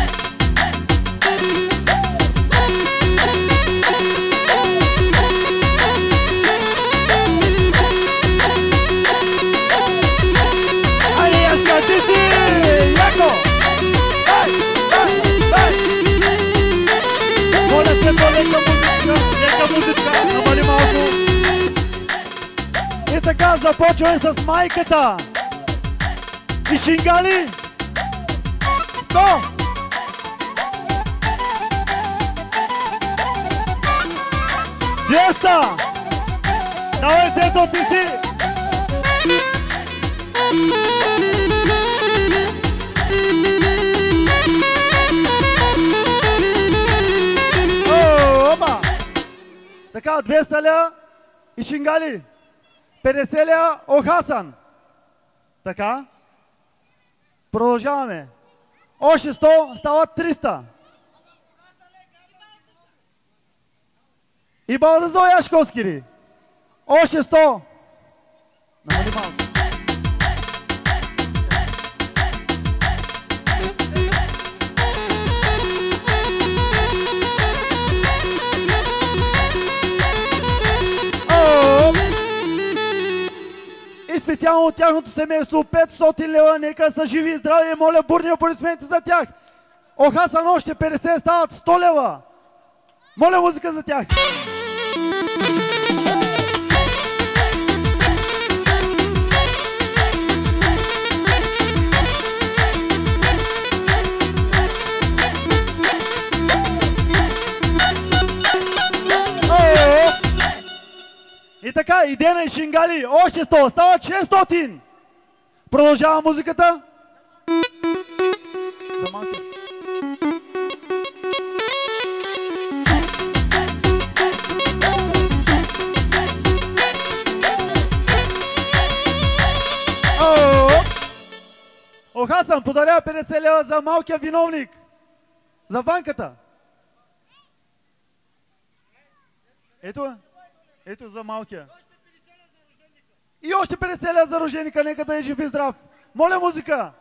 Айде, така, започваме с майката. И шингали. Сто! Двеста! Давай, Цето, ти си! О, Опа! Така, 200 ля и шингали. 50 ля Охасан. Така. Продължаваме. Още 100 стават 300. И Балдазо Яшковски? Още 100. Намали малко. Специално от тяхното семейство 500 лева, нека са живи и здрави. Моля бурни аплодисменти за тях. Охасан още 50 стават 100 лева. Моля музика за тях. И така, и Шингали, още 100, стават 600. Продължава музиката. За малки. О! О, Хасан, подарява 50 лева за малкия виновник. За банката. Ето, е. Ето за малкия. И още 50 лева за роженика, нека да е жив и здрав. Моля музика!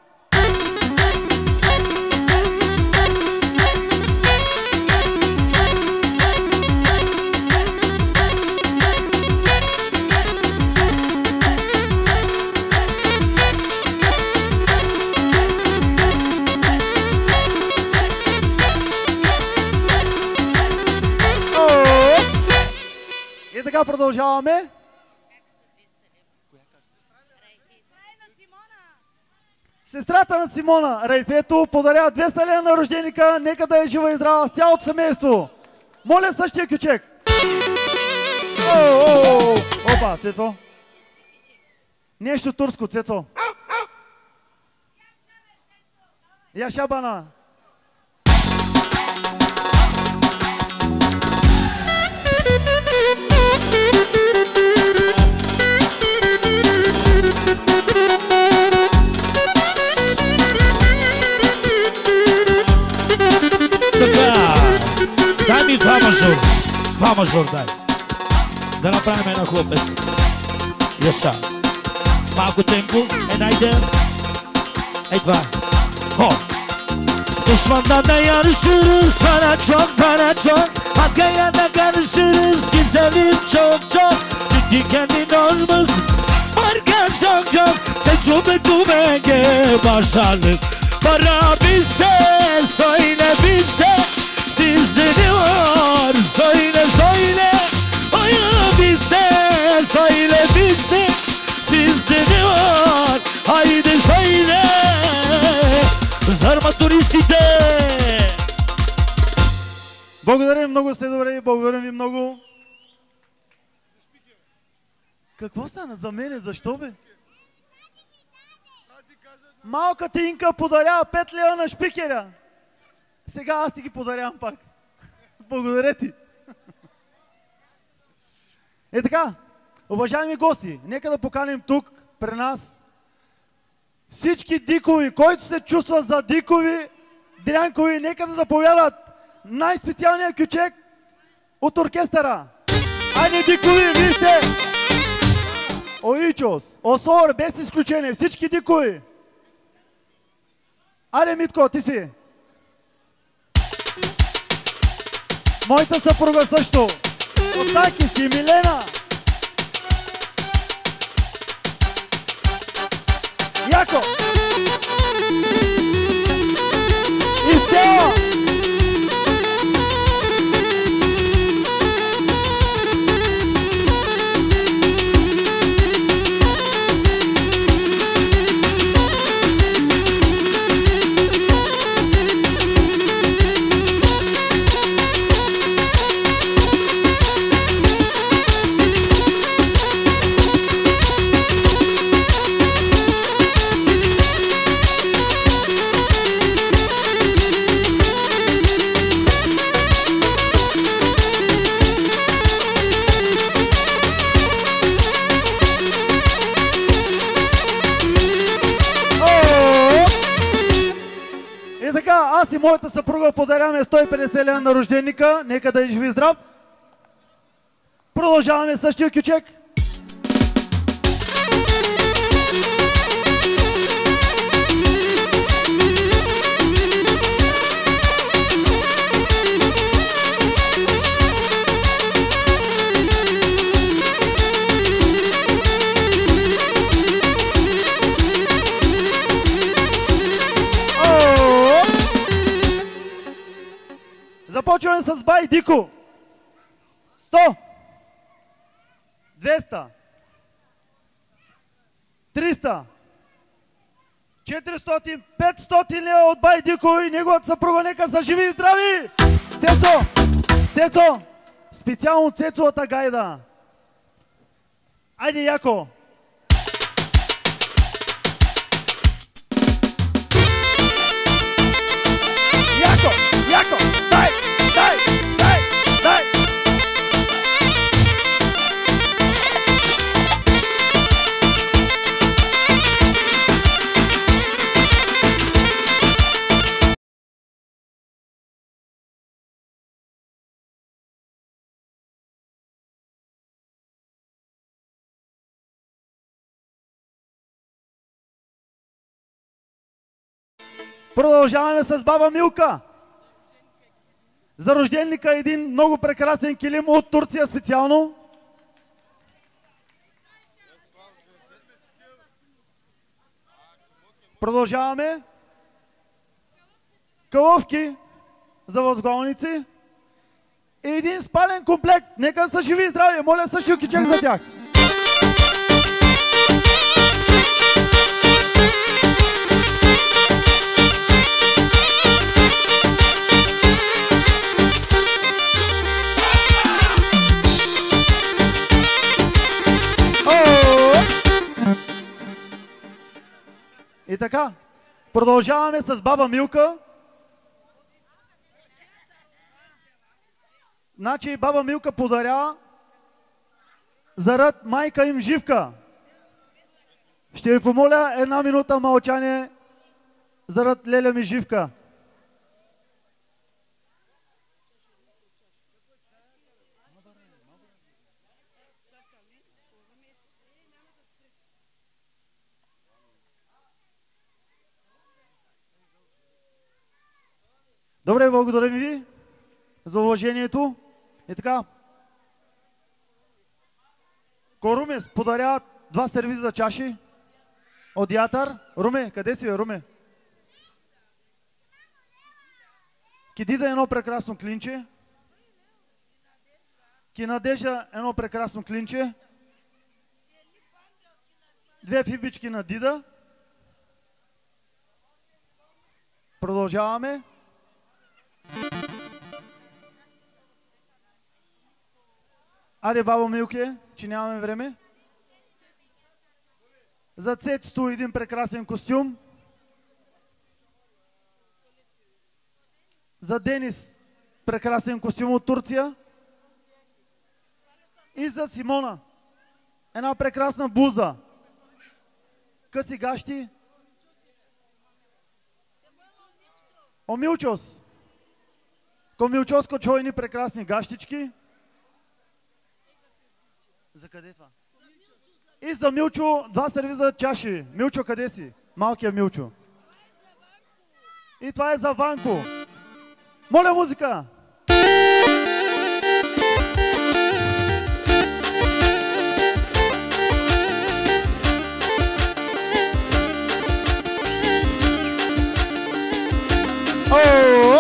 Така продължаваме. Сестрата на Симона, Райфето, подарява 200 лева на рожденика, нека да е жива и здрава с цялото семейство. Моля същия кючек. Опа, Цецо. Нещо турско, Цецо. Я шабана. Vamos, vamos Jordan. Da napravimo na klopec. Jesam. Malko tempo, en ajde. Ej dva. Hop. Düşmanda da yarışırız para çok para çok Hakaya da karışırız güzelim çok çok Çünkü kendin olmasın Marka çok çok Seçume kumege Başarılık Para bizde Söyle bizde Sizde ne var Söyle söyle Oyun bizde Söyle bizde Sizde ne var Haydi söyle за арматуристите! Благодарим много сте добре, благодарим ви много. Какво стана за мене? Защо бе? Малката Инка подарява 5 лева на шпикера. Сега аз ти ги подарявам пак. Благодаря ти. Е така, уважаеми гости, нека да поканим тук при нас всички дикови, който се чувства за дикови, дрянкови, нека да заповядат най-специалния кючек от оркестъра. Айде дикови, вие сте! Оичос, Осор, без изключение, всички дикови. Айде, Митко, ти си. Моята съпруга също. Отаки си, Милена. Яко! И моята съпруга подаряваме 150 лева на рожденика. Нека да е живи и здрав. Продължаваме същия кючек. Започваме с Бай Дико. 100. 200. 300. 400, 500 лева от Бай Дико и неговата съпруга нека са живи и здрави! Цецо! Цецо! Специално Цецовата гайда! Айде! Яко! Продължаваме с баба Милка. За рожденника един много прекрасен килим от Турция специално. Продължаваме. Кълъвки за възглавници. И един спален комплект. Нека са живи и здрави. Моля същия кичек за тях. Така, продължаваме с баба Милка. Значи баба Милка подаря зарад майка им Живка. Ще ви помоля една минута мълчание зарад леля ми Живка. Добре, благодарим ви за уважението. И така. Корумес подарява два сервиза за чаши от Ятар. Руме, къде си бе, Руме? Кидида едно прекрасно клинче. Кинадежа едно прекрасно клинче. Две фибички на Дида. Продължаваме. Аре, баба Милке, че нямаме време. За Цецето един прекрасен костюм. За Денис прекрасен костюм от Турция. И за Симона една прекрасна буза. Къси гащи. Омилчос. Комилчоско чойни прекрасни гащички. За къде е това? И за Милчо два сервиза чаши. Милчо, къде си? Малкият Милчо. И това е за Ванко. Моля музика! Оп!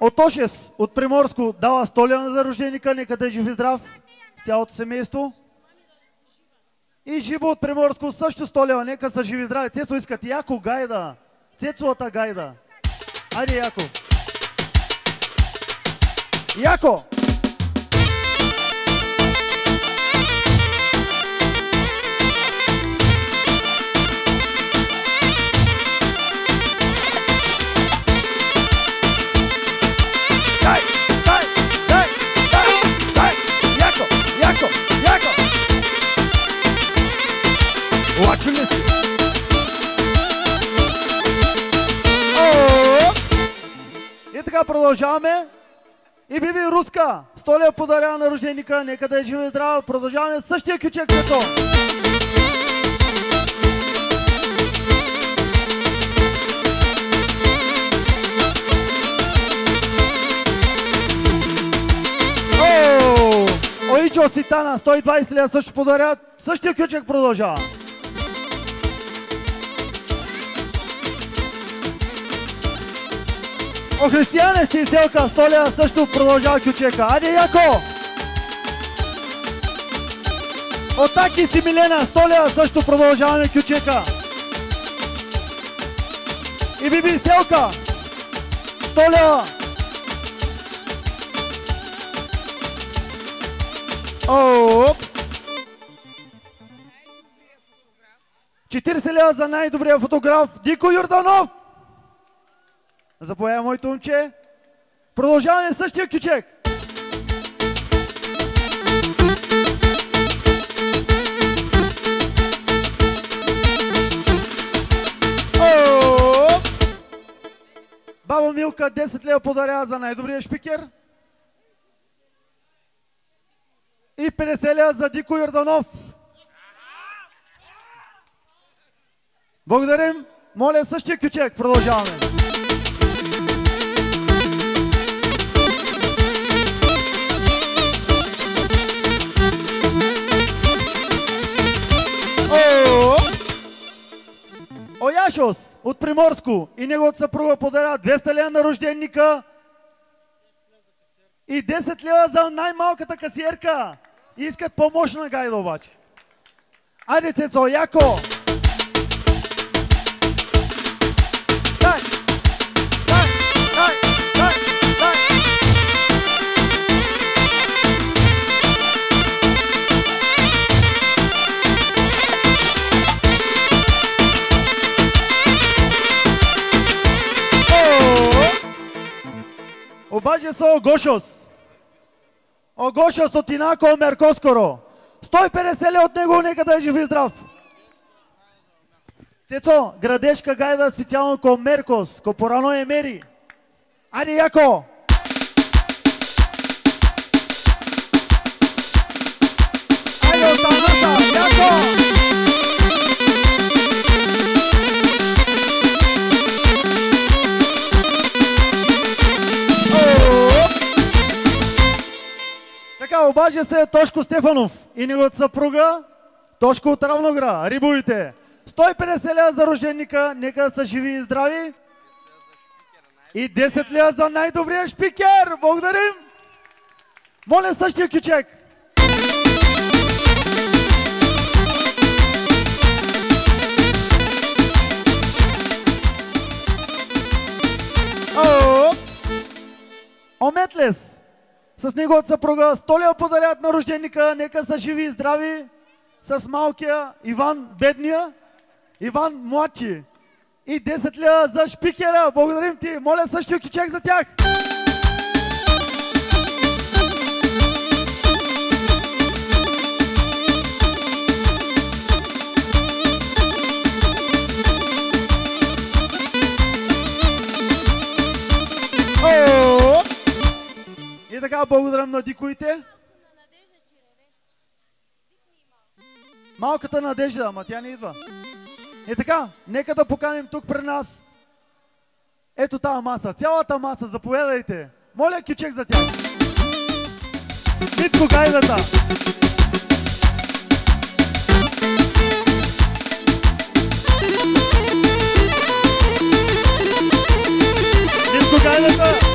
От Ошес, от Приморско, дава столя за рожденика, нека да е жив и здрав с цялото семейство. И Жибо от Приморско също столява, нека са живи и здрави. Цецо искат яко гайда. Цецовата гайда. Айде, яко. Яко! И така продължаваме. И Биби Руска, столия подарява на рожденика, нека да е жива и здрава. Продължаваме същия кючек като. О! Оичо Ситана, 120 лева също подаря. Същия кючек продължава. Християне сте и селка, 100 лева също продължава кючека. Айде, яко! От Таки си Милена, 100 лева също продължаваме кючека. И Биби селка, 100 лева. Оп! 40 лева за най-добрия фотограф Дико Юрданов! Заповядай, моето момче. Продължаваме същия кючек. Баба Милка 10 лева подарява за най-добрия шпикер. И 50 лева за Дико Йорданов. Благодарим. Моля същия кючек. Продължаваме. Ояшос от Приморско и неговата съпруга подарява 200 лева на рожденника и 10 лева за най-малката касиерка. Искат помощна гайда обаче. Айде, Цецо, яко! О! Обаче са Огошос. Огошос от Инако Меркоскоро. 150 лева от него, нека да е жив и здрав. Цецо, градешка гайда специално ко Меркос, ко порано е мери. Айде, яко! Обажда се Тошко Стефанов и неговата съпруга Тошко от Равногра. Рибовите. 150 лева за рожденика, нека са живи и здрави. И 10 лева за най-добрия шпикер. Благодарим! Моля същия кючек. Оп! Ометлес с неговата съпруга Столия подарят на рожденика, нека са живи и здрави с малкия Иван Бедния, Иван Младши и 10 лева за шпикера. Благодарим ти. Моля същия кючек за тях. И така, благодарим на дикоите. Малката надежда, ама тя не идва. И така, нека да поканим тук при нас. Ето тази маса, цялата маса, заповядайте. Моля кючек за тях. Митко гайдата. Митко гайдата.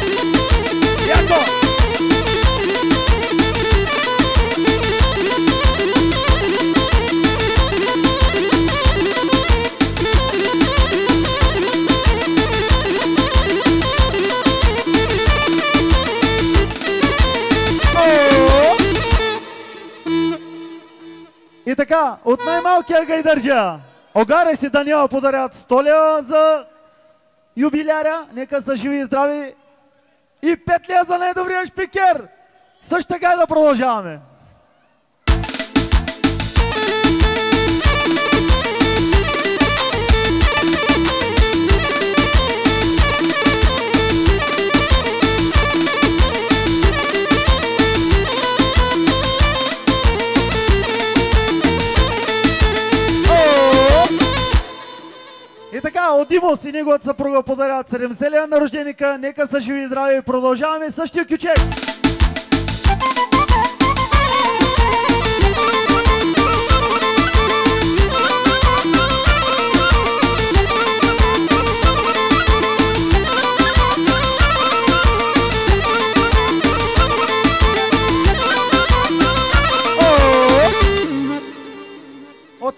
Така, от най-малкия гайдържа, огаря си Даниела подарят 100 лева за юбиляря, нека са живи и здрави. И 5 лева за най-добрия шпикер. Също така и да продължаваме. От Димос и неговата съпруга подарят 70 лева на рожденика. Нека са живи и здрави. Продължаваме същия кючек.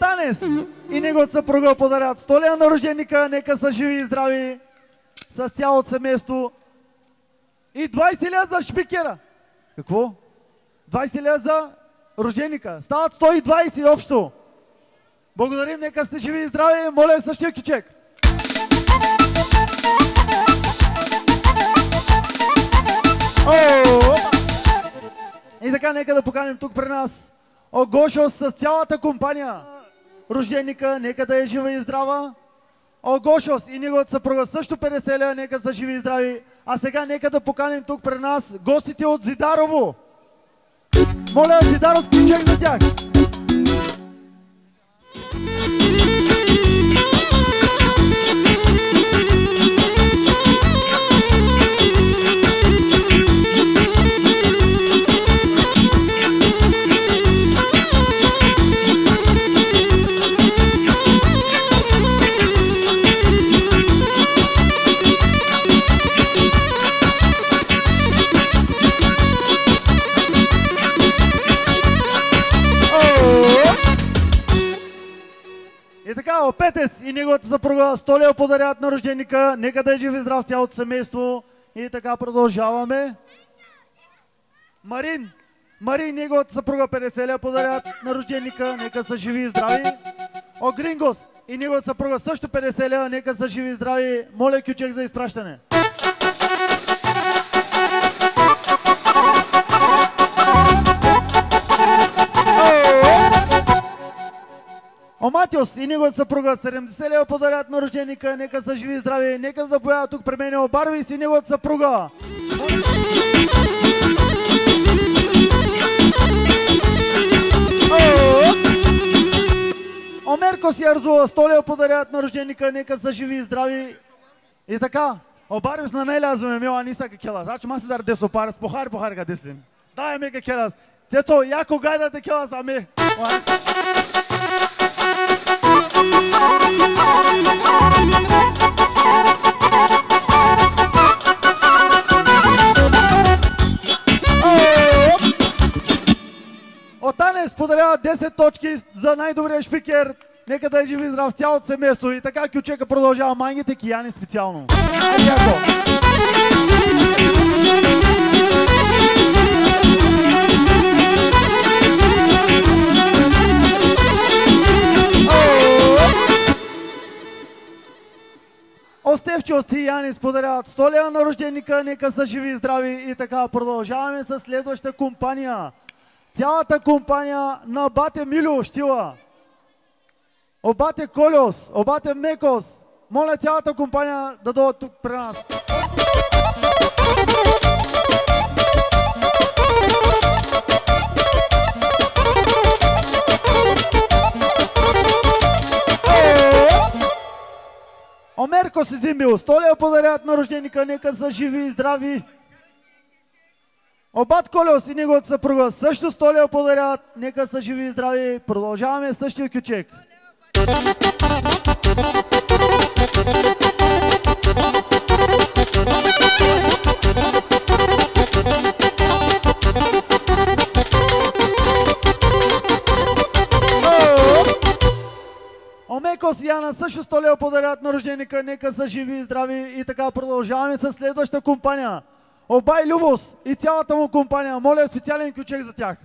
От Анес и неговата съпруга подарят 100 лева на рожденика. Нека са живи и здрави с цялото семейство. И 20 лева за шпикера. Какво? 20 лева за рожденика. Стават 120 общо. Благодарим, нека сте живи и здрави. Моля същия кичек. О! И така, нека да поканим тук при нас Огошо с цялата компания. Рожденика, нека да е жива и здрава. Огошос и неговата съпруга също 50 лева, нека са живи и здрави. А сега нека да поканим тук при нас гостите от Зидарово. Моля, Зидаровски чек за тях. И неговата съпруга Столия подарят на рожденика. Нека да е жив и здрав цялото семейство. И така продължаваме. Марин. Марин неговата съпруга 50 лева подарят на рожденика. Нека са живи и здрави. О, Грингос и неговата съпруга също 50 лева. Нека са живи и здрави. Моля кючек за изпращане. Оматиос и неговата съпруга 70 лева подарят на рожденика. Нека са живи и здрави. Нека заповядат тук при мен Барвис и неговата съпруга. Омерко си Арзула, 100 лева подарят на рожденика. Нека са живи и здрави. И така, обарвис на най-лязваме мила ниса какела. Значи маси зар десо парес, похари похари ка десин. Дай ме какела. Цецо, яко гайда такива сами. Отане споделява 10 точки за най-добрия шпикер. Нека да е жив и здрав цялото семейство. И така Кючека продължава мангите, Кияни специално. Е, яко. Остевче, Ости и Яни споделяват 100 лева на рожденика, нека са живи и здрави. И така продължаваме с следващата компания. Цялата компания на Бате Милю Штила. Обате Колиос, Обате Мекос. Моля цялата компания да дойдат тук при нас. Омерко си зимбил, 100 лева подаряват на рожденика, нека са живи и здрави. Обат Колеос и неговата съпруга също 100 лева подаряват, нека са живи и здрави. Продължаваме същия кючек. Омекос и Яна също 100 лева подаряват на рожденика, нека са живи и здрави. И така продължаваме с следващата компания. Обай Любос и цялата му компания. Моля специален ключек за тях.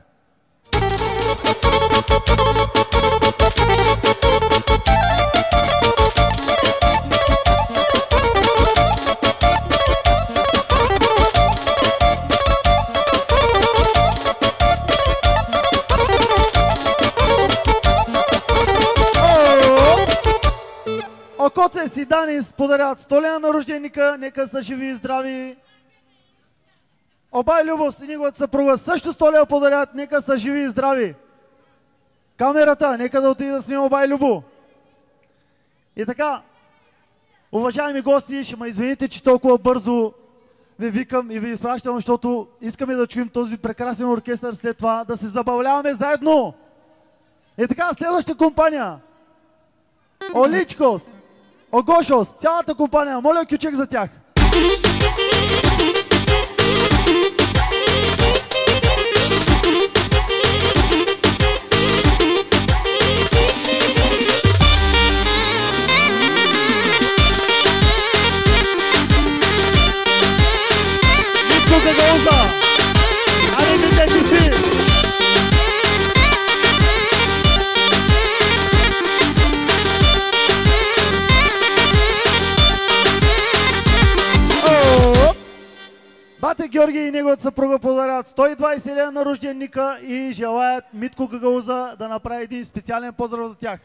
Окоце си Дани споделят 100 лева на рожденика, нека са живи и здрави. Обай Любов и неговата съпруга също 100 лева подарят, нека са живи и здрави. Камерата, нека да отиде да снима Обай Любо. И така, уважаеми гости, ще ме извините, че толкова бързо ви викам и ви изпращам, защото искаме да чуем този прекрасен оркестър след това, да се забавляваме заедно. И така, следващата компания. Оличкос, Огошос, цялата компания. Моля кючек за тях. Бате Георги и неговата съпруга подаряват 120 лева на рожденника и желаят Митко Гагауза да направи един специален поздрав за тях.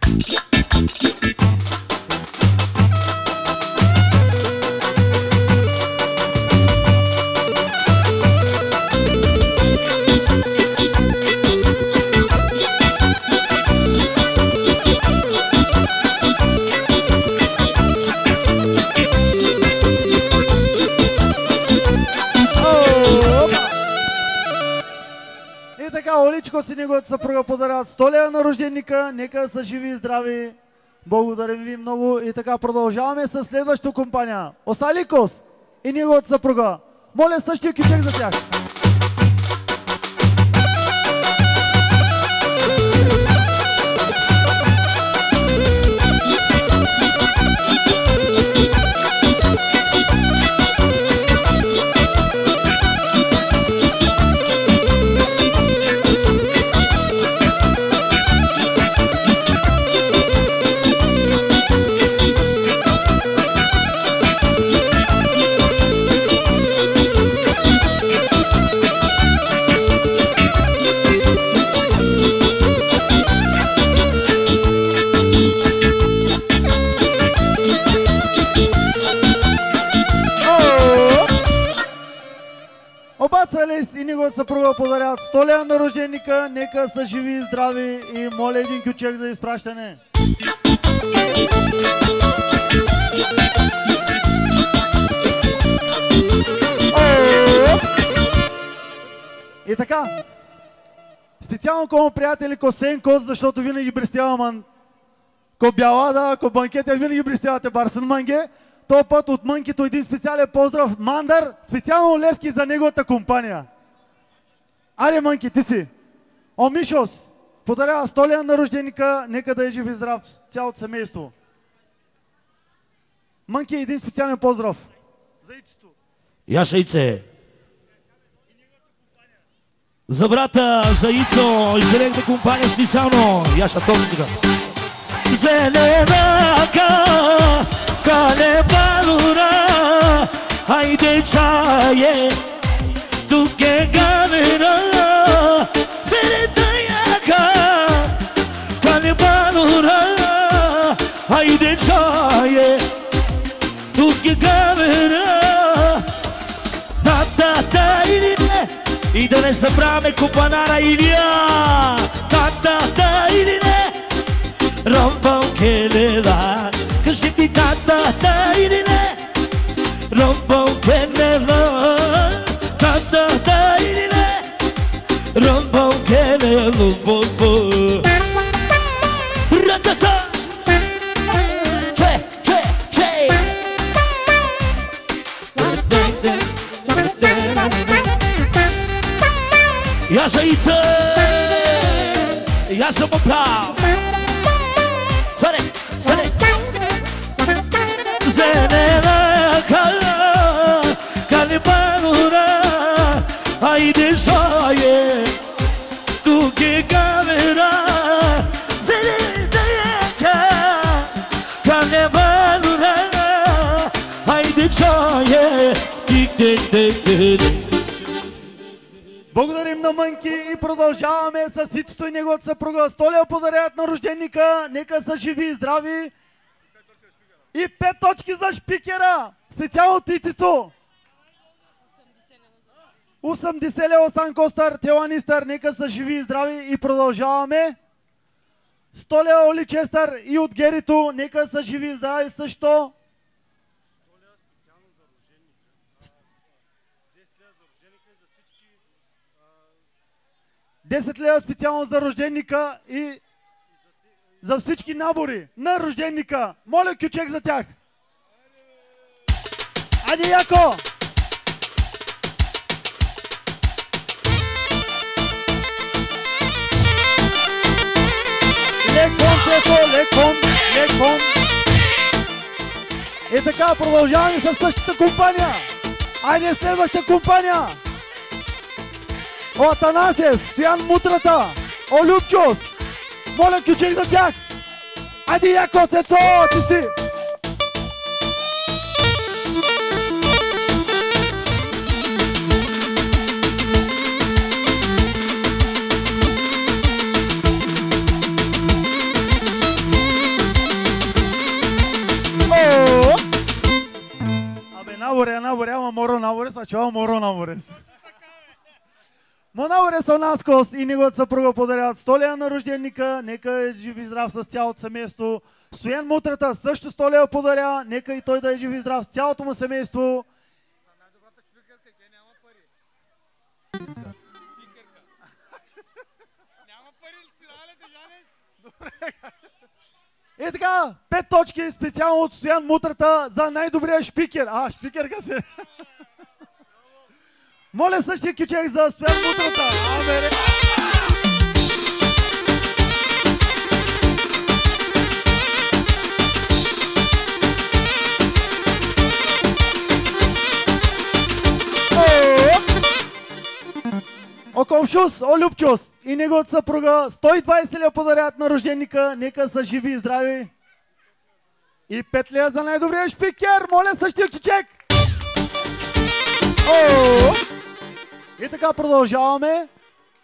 Оличко си неговата съпруга подаряват 100 лева на рожденника. Нека са живи и здрави. Благодарим ви много. И така продължаваме с следващата компания. Осаликос и неговата съпруга. Моля същия кичек за тях. Неговата съпруга подаряват 100 лева на рожденика. Нека са живи и здрави и моля един кючек за изпращане. Оп! И така, специално ко приятели, ко Сенко, защото винаги блестява ман. Ко Бялада, ко банкета, винаги блестявате Барсен Манге. То път от Мънкито един специален поздрав. Мандър, специално Лески за неговата компания. Аре, Мънки, ти си. О, Мишос, подарява столия на рожденика, нека да е жив и здрав цялото семейство. Мънки, един специален поздрав. За Ицето. Яша Ице. За брата, за Ицо и зелената компания специално. Яша точно така. Зеленака, кале балура, хайде чае, тук е гамера. Тук е гамера. Та, та, та, или не, и да не забравяме купанара Илия. Та, та, та, или не, ромбом келева. Кажи ти та, та, та, или не, ромбом келева. Та, та, E Ya zaita Ya zaba pa Sare sare Cala, kal kalibanura Haydi şaye Tu ki kavera Yeah, yeah, yeah, yeah, yeah. Благодарим на Мънки и продължаваме с Ицето и неговата съпруга. Столия подарят на рожденика. Нека са живи и здрави. И пет точки за шпикера. Специално от Ицето. 80 лева Сан Костър, Теланистър, нека са живи и здрави и продължаваме. 100 лева Оли Честър и от Герито, нека са живи и здрави също. 10 лева специално за рожденика и за всички набори на рожденика. Моля кючек за тях. Айде, Яко! Леком, Сето, леком, леком. И така, продължаваме с същата компания. Айде, следваща компания. О, Атанасиес, Стоян Мутрата, О, Любчос. Моля, ключек за тях. Айде, Яко, Цецо, ти си. Наборе, наборе, ама моро наборе, са чува моро наборе. Монавре Сонаскос и неговата съпруга подаряват столия на рожденика, нека е жив и здрав с цялото семейство. Стоян Мутрата също столия подарява, нека и той да е жив и здрав с цялото му семейство. И така, пет точки специално от Стоян Мутрата за най-добрия шпикер. А, шпикерка се. Моля същия кичек за Стоян Мутрата. Абе, ре. О, комшус, о, Любчус и неговата съпруга 120 лева подарят на рожденика. Нека са живи и здрави. И 5 лева за най-добрия шпикер. Моля същия кичек. О! И така продължаваме.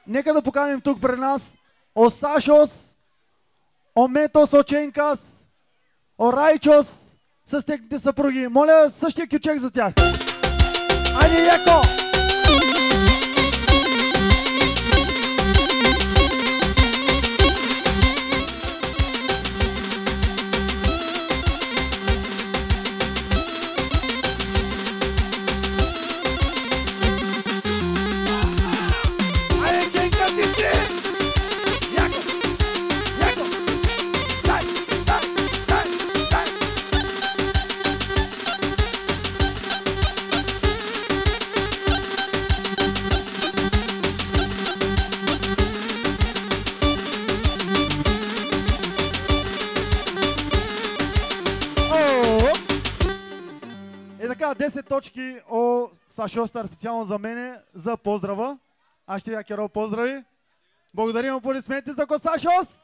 Нека да поканим тук пред нас о Сашос, о Метос Оченкас, о Райчос с техните съпруги. Моля същия кючек за тях. Айде, яко! 10 точки о Сашо Стар специално за мене, за поздрава. Аз ще я керо поздрави. Благодарим аплодисменти за Косашос!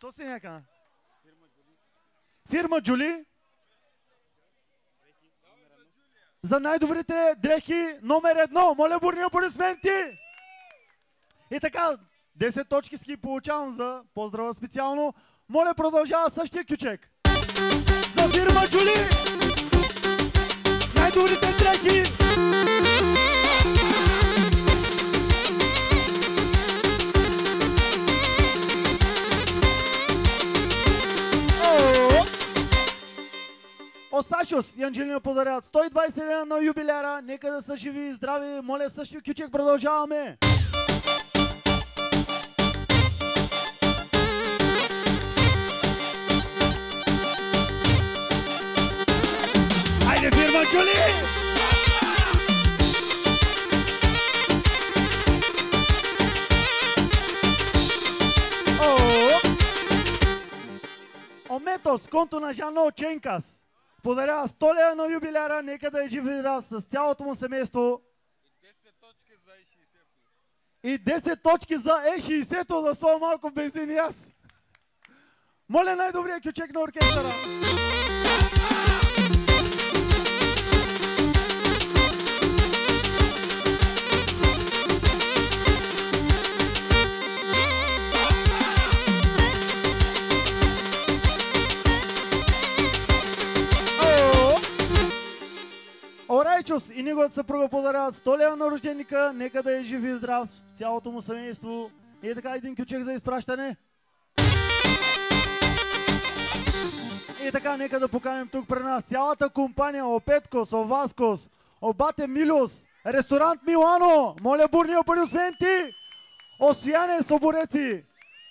Соси някъде. Фирма Джули. За най-добрите дрехи номер едно. Моля бурни аплодисменти! И така, 10 точки ски получавам за поздрава специално. Моля продължава същия кючек. За фирма Джули! Най-добрите дрехи! О! Осашос и Анджелина подаряват 120 лена на юбиляра. Нека да са живи и здрави. Моля същия кючек продължаваме. Хайде, фирма Джули! О! Ометос, конто на Жано Ченкас. Подарява 100 лева на юбиляра, нека да е жив и здрав с цялото му семейство. И 10 точки за Е60-то за сол малко бензин и аз. Моля най-добрия кючек на оркестъра. Орайчус и неговата съпруга подаряват 100 лева на рожденика, нека да е жив и здрав, цялото му семейство. И е така един кючек за изпращане. И така, нека да поканим тук при нас цялата компания Опеткос, Оваскос, Обате Милюс, ресторант Милано, моля бурни аплодисменти, Освяне Собореци,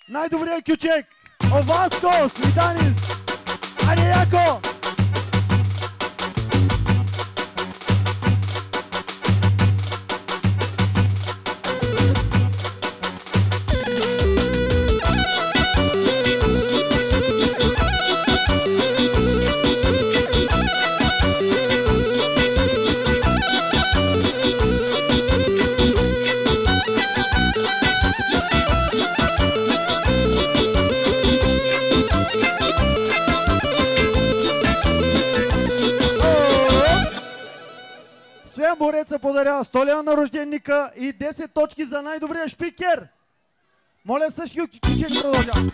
най-добрият кючек, Оваскос, Митанис, Айде яко! Бореца подарява 100 лева на рожденника и 10 точки за най-добрия шпикер. Моля същия кючек продължава.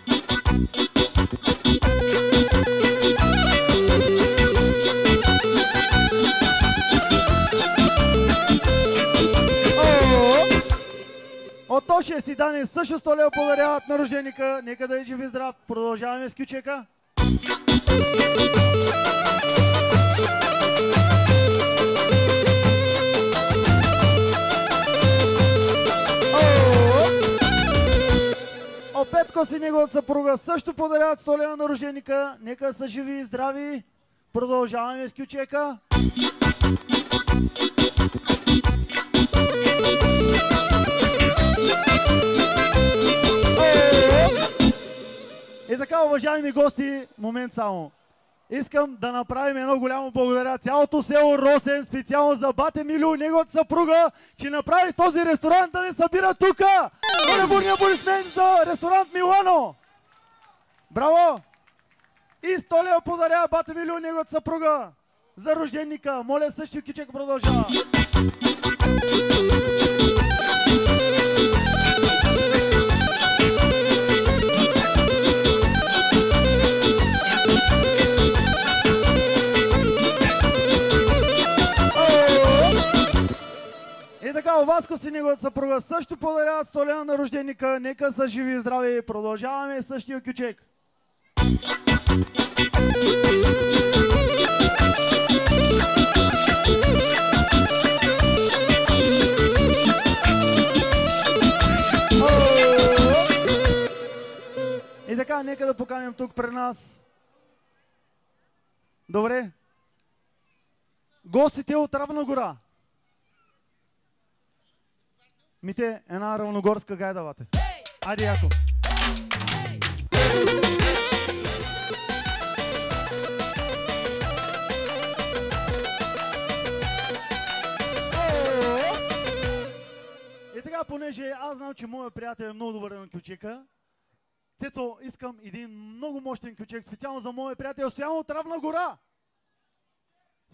О! От Тошия си Дани също 100 лева подаряват на рожденика. Нека да е жив и здрав. Продължаваме с кючека. О, Петко си неговата съпруга също подаряват 100 лева на рожденика. Нека са живи и здрави. Продължаваме с кючека. И така, уважаеми гости, момент само. Искам да направим едно голямо благодаря. Цялото село Росен, специално за Бате Милю, неговата съпруга, че направи този ресторант да ни събира тука. Моля бурни аплодисменти за ресторант Милано. Браво! И 100 лева подарява Бате Милю, неговата съпруга за рожденника. Моля същия кичек продължава. И така, Оваско си неговата съпруга също подаряват 100 лева на рожденика. Нека са живи и здрави. Продължаваме същия кючек. И така, нека да поканим тук при нас. Добре. Гостите от Равна гора. Мите, една равногорска гайдавате. Айде, яко! И така, понеже аз знам, че моят приятел е много добър на кючека, Цецо, искам един много мощен кючек, специално за моят приятел Стоян от Равна гора.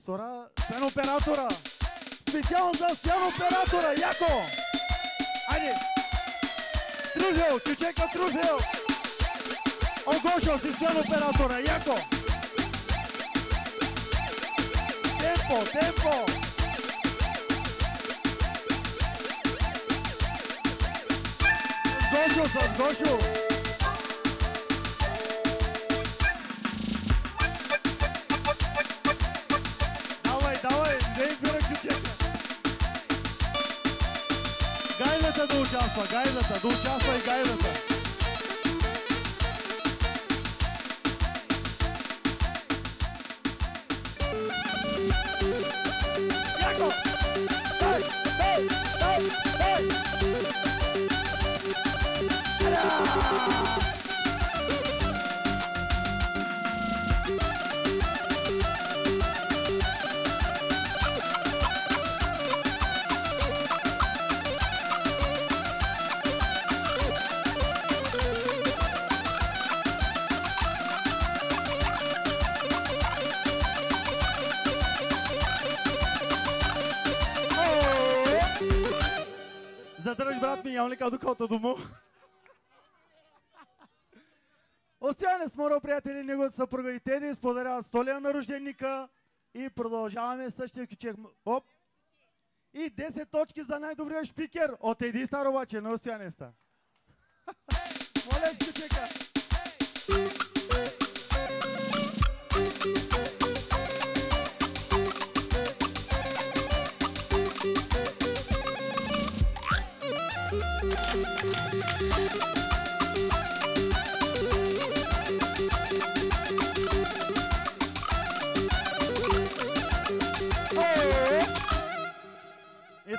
Сора, Стоян оператора. Специално за Стоян оператора, яко! Айде! Трузел, кючека Трузел! Огошо си Стоян оператора. Яко! Темпо, темпо! Гошо с Гошо! Давай, duci asta, gailă-te, duci asta e gailă-te. Докато дома? Освен с моро приятели, неговата съпруга и Теди споделяват столия на рожденика и продължаваме същия кючек. Оп! И 10 точки за най-добрия шпикер от Еди Стар обаче, на Осянеста. Моля с кючека! И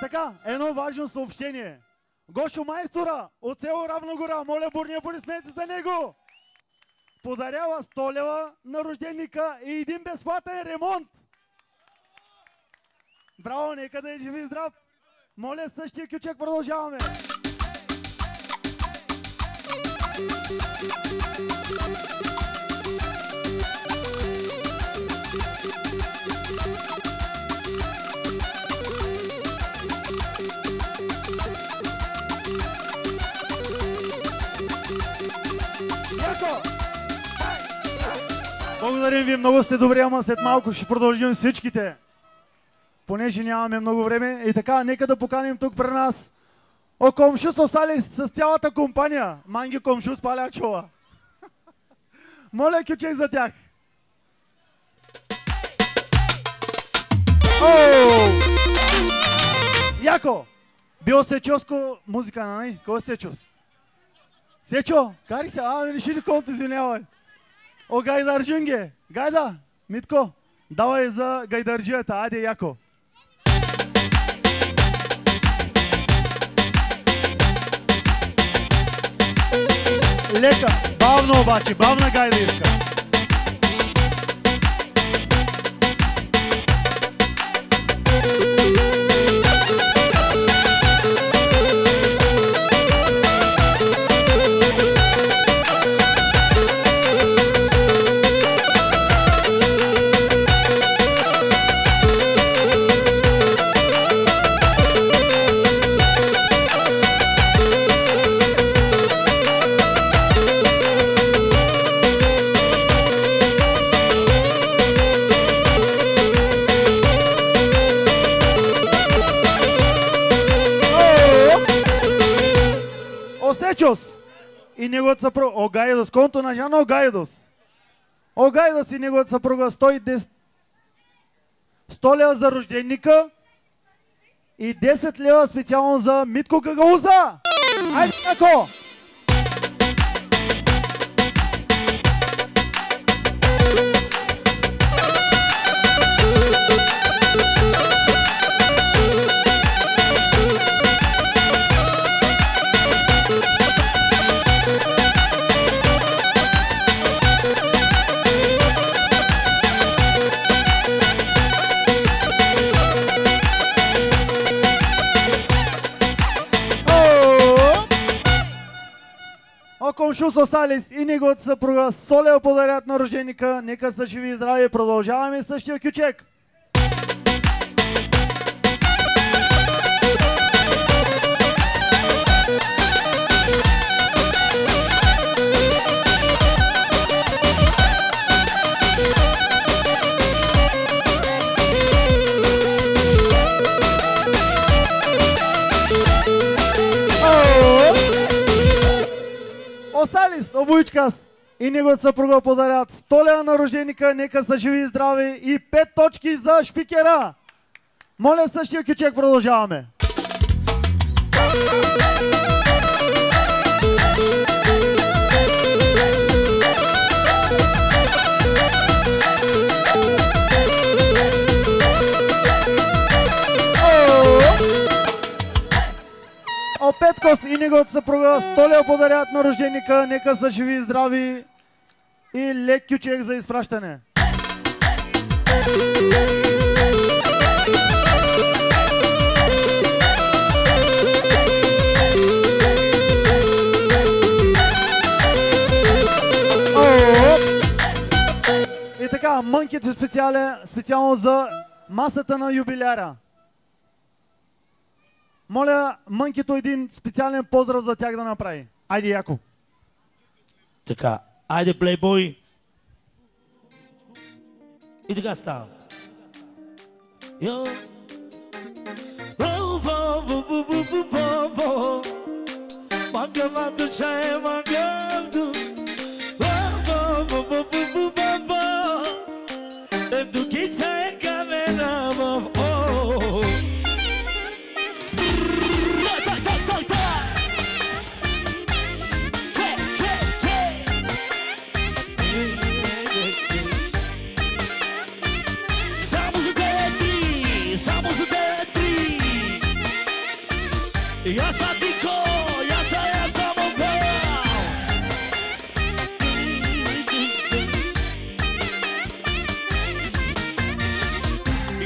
така, едно важно съобщение. Гошо Майстора от село Равногора, моля бурни аплодисменти за него. Подарява 100 лева на рожденика и един безплатен ремонт. Браво, нека да е жив и здрав. Моля същия кючек продължаваме. Яко! Благодарим ви, много сте добри, ама след малко ще продължим всичките. Понеже нямаме много време. И така, нека да поканим тук при нас О комшу са остали с цялата компания. Манги комшу с палячова. Моля кючек за тях. Оу! Яко! Бил Сечоско музика, нали? Кой е Сечос? Сечо, кари се, а, не ще ли колто извинявай. О, Гайдаржунге, Гайда, Митко, давай за Гайдарджията, айде яко. Лека, бавно обаче, бавна гайда иска. Осечос неговата съпруга Огайдос, конто на Жана Огайдос. Огайдос и неговата съпруга 110 100 лева за рожденника и 10 лева специално за Митко Гагауза. Айде, ако! Оп! Шус Осалис и неговата съпруга Солео подарят на рожденика. Нека са живи и здрави. Продължаваме с същия кючек. Осалис, обуичкас и неговата съпруга подарят 100 лева на рожденика, нека са живи и здрави и 5 точки за шпикера. Моля същия кючек продължаваме. О, Петкос и неговата съпруга 100 лева подарят на рожденика, нека са живи и здрави и лек кючек за изпращане. И така, мънките специално за масата на юбиляра. Моля, мънкито един специален поздрав за тях да направи. Айде, Яко. Така, айде, плейбой. И така става. Йо. Во, во, во, Ja sam Diko, ja sam, ja sam opevao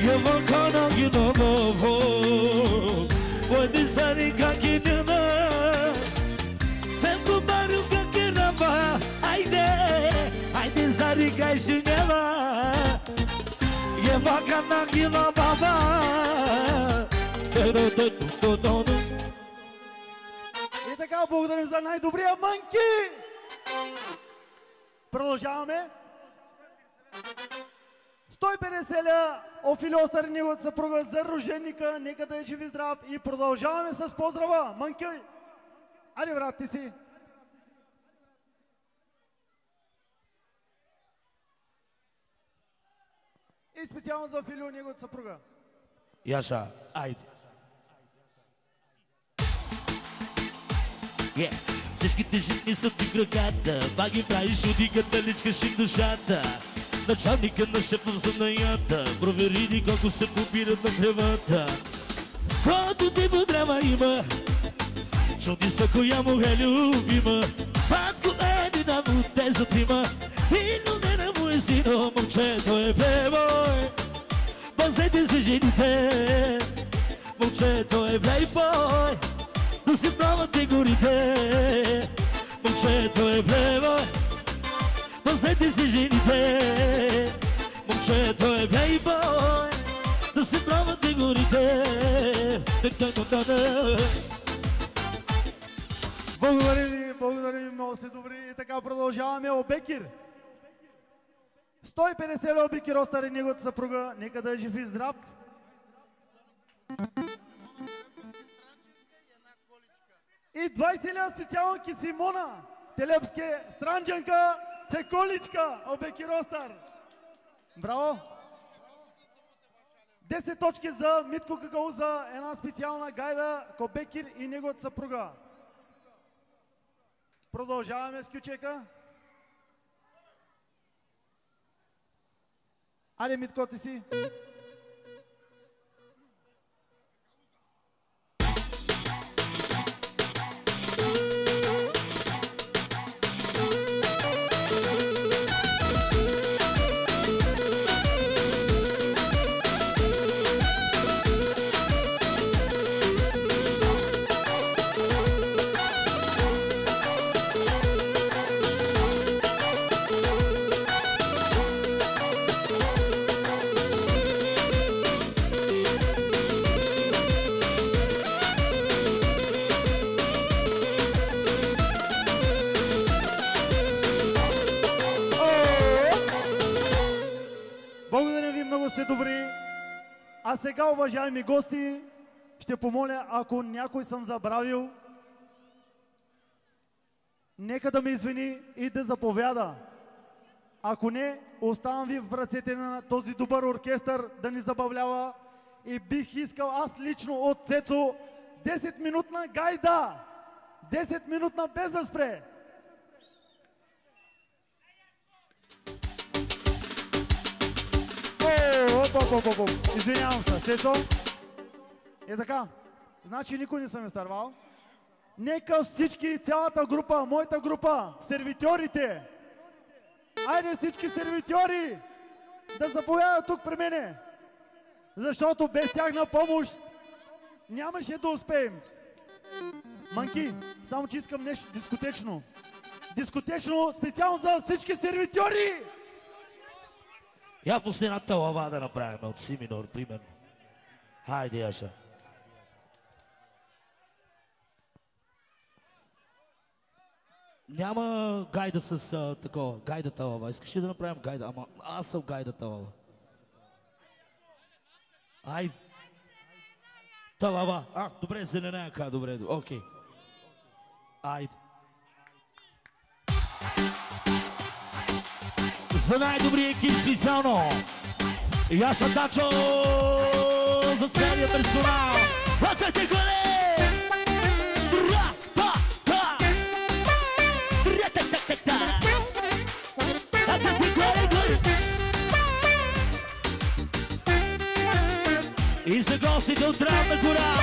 novo, volkano ginovo Voi dizani kaki nina Sem kumaru kaki nama Ajde, ajde zari kaj žinjela e volkano ginovo Pero to tu to donu така, благодарим за най-добрия мънки! Продължаваме. 150 ля Офили Остър и неговата съпруга за рожденика. Нека да е жив и здрав. И продължаваме с поздрава. Мънки! Айде, брат, ти си. И специално за Филио, неговата съпруга. Яша, айде Yeah. Всичките жени са ти краката, па ги правиш удиката, личкаш им душата. Началника на шефа в занаята, провери ни колко се побират на тревата. Който ти подрема има, чуди са коя му е любима. Патко е една му те за трима, и номера му е сино, момчето е плейбой. Пазете се жените, момчето е плейбой. Да се пробвате горите, момчето е плейбой. Пазете се жените, момчето е плейбой. Да се пробвате горите. Благодаря ви, благодаря ви, много сте добри. И така продължаваме. Обекир. 150 лева Обекир Остар и неговата съпруга. Нека да е жив и здрав. И 20 лева специално Кисимона. Телепске странджанка, теколичка, Обекир Остар. Браво! 10 точки за Митко Какауза, една специална гайда Кобекир и неговата съпруга. Продължаваме с кючека. Айде, Митко, ти си. А сега, уважаеми гости, ще помоля, ако някой съм забравил, нека да ме извини и да заповяда. Ако не, оставам ви в ръцете на този добър оркестър да ни забавлява и бих искал аз лично от Цецо 10 минутна гайда. 10 минутна без да спре. О, оп, оп, оп, оп. Извинявам се, Цецо. Е така, значи никой не съм изтървал. Нека всички, цялата група, моята група, сервитьорите, айде всички сервитьори да заповядат тук при мене. Защото без тяхна помощ нямаше да успеем. Манки, само че искам нещо дискотечно. Дискотечно специално за всички сервитьори! Я пусни една талава да направим от си минор, примерно. Хайде, Яша. Няма гайда с а, такова, гайда талава. Искаш ли да направим гайда? Ама аз съм гайда талава. Ай. Талава. А, добре, зеленяка, добре, окей. Айде. За най-добрия екип специално. Яша Дачо за целия персонал. Горе, горе! И за гостите от Равна гора!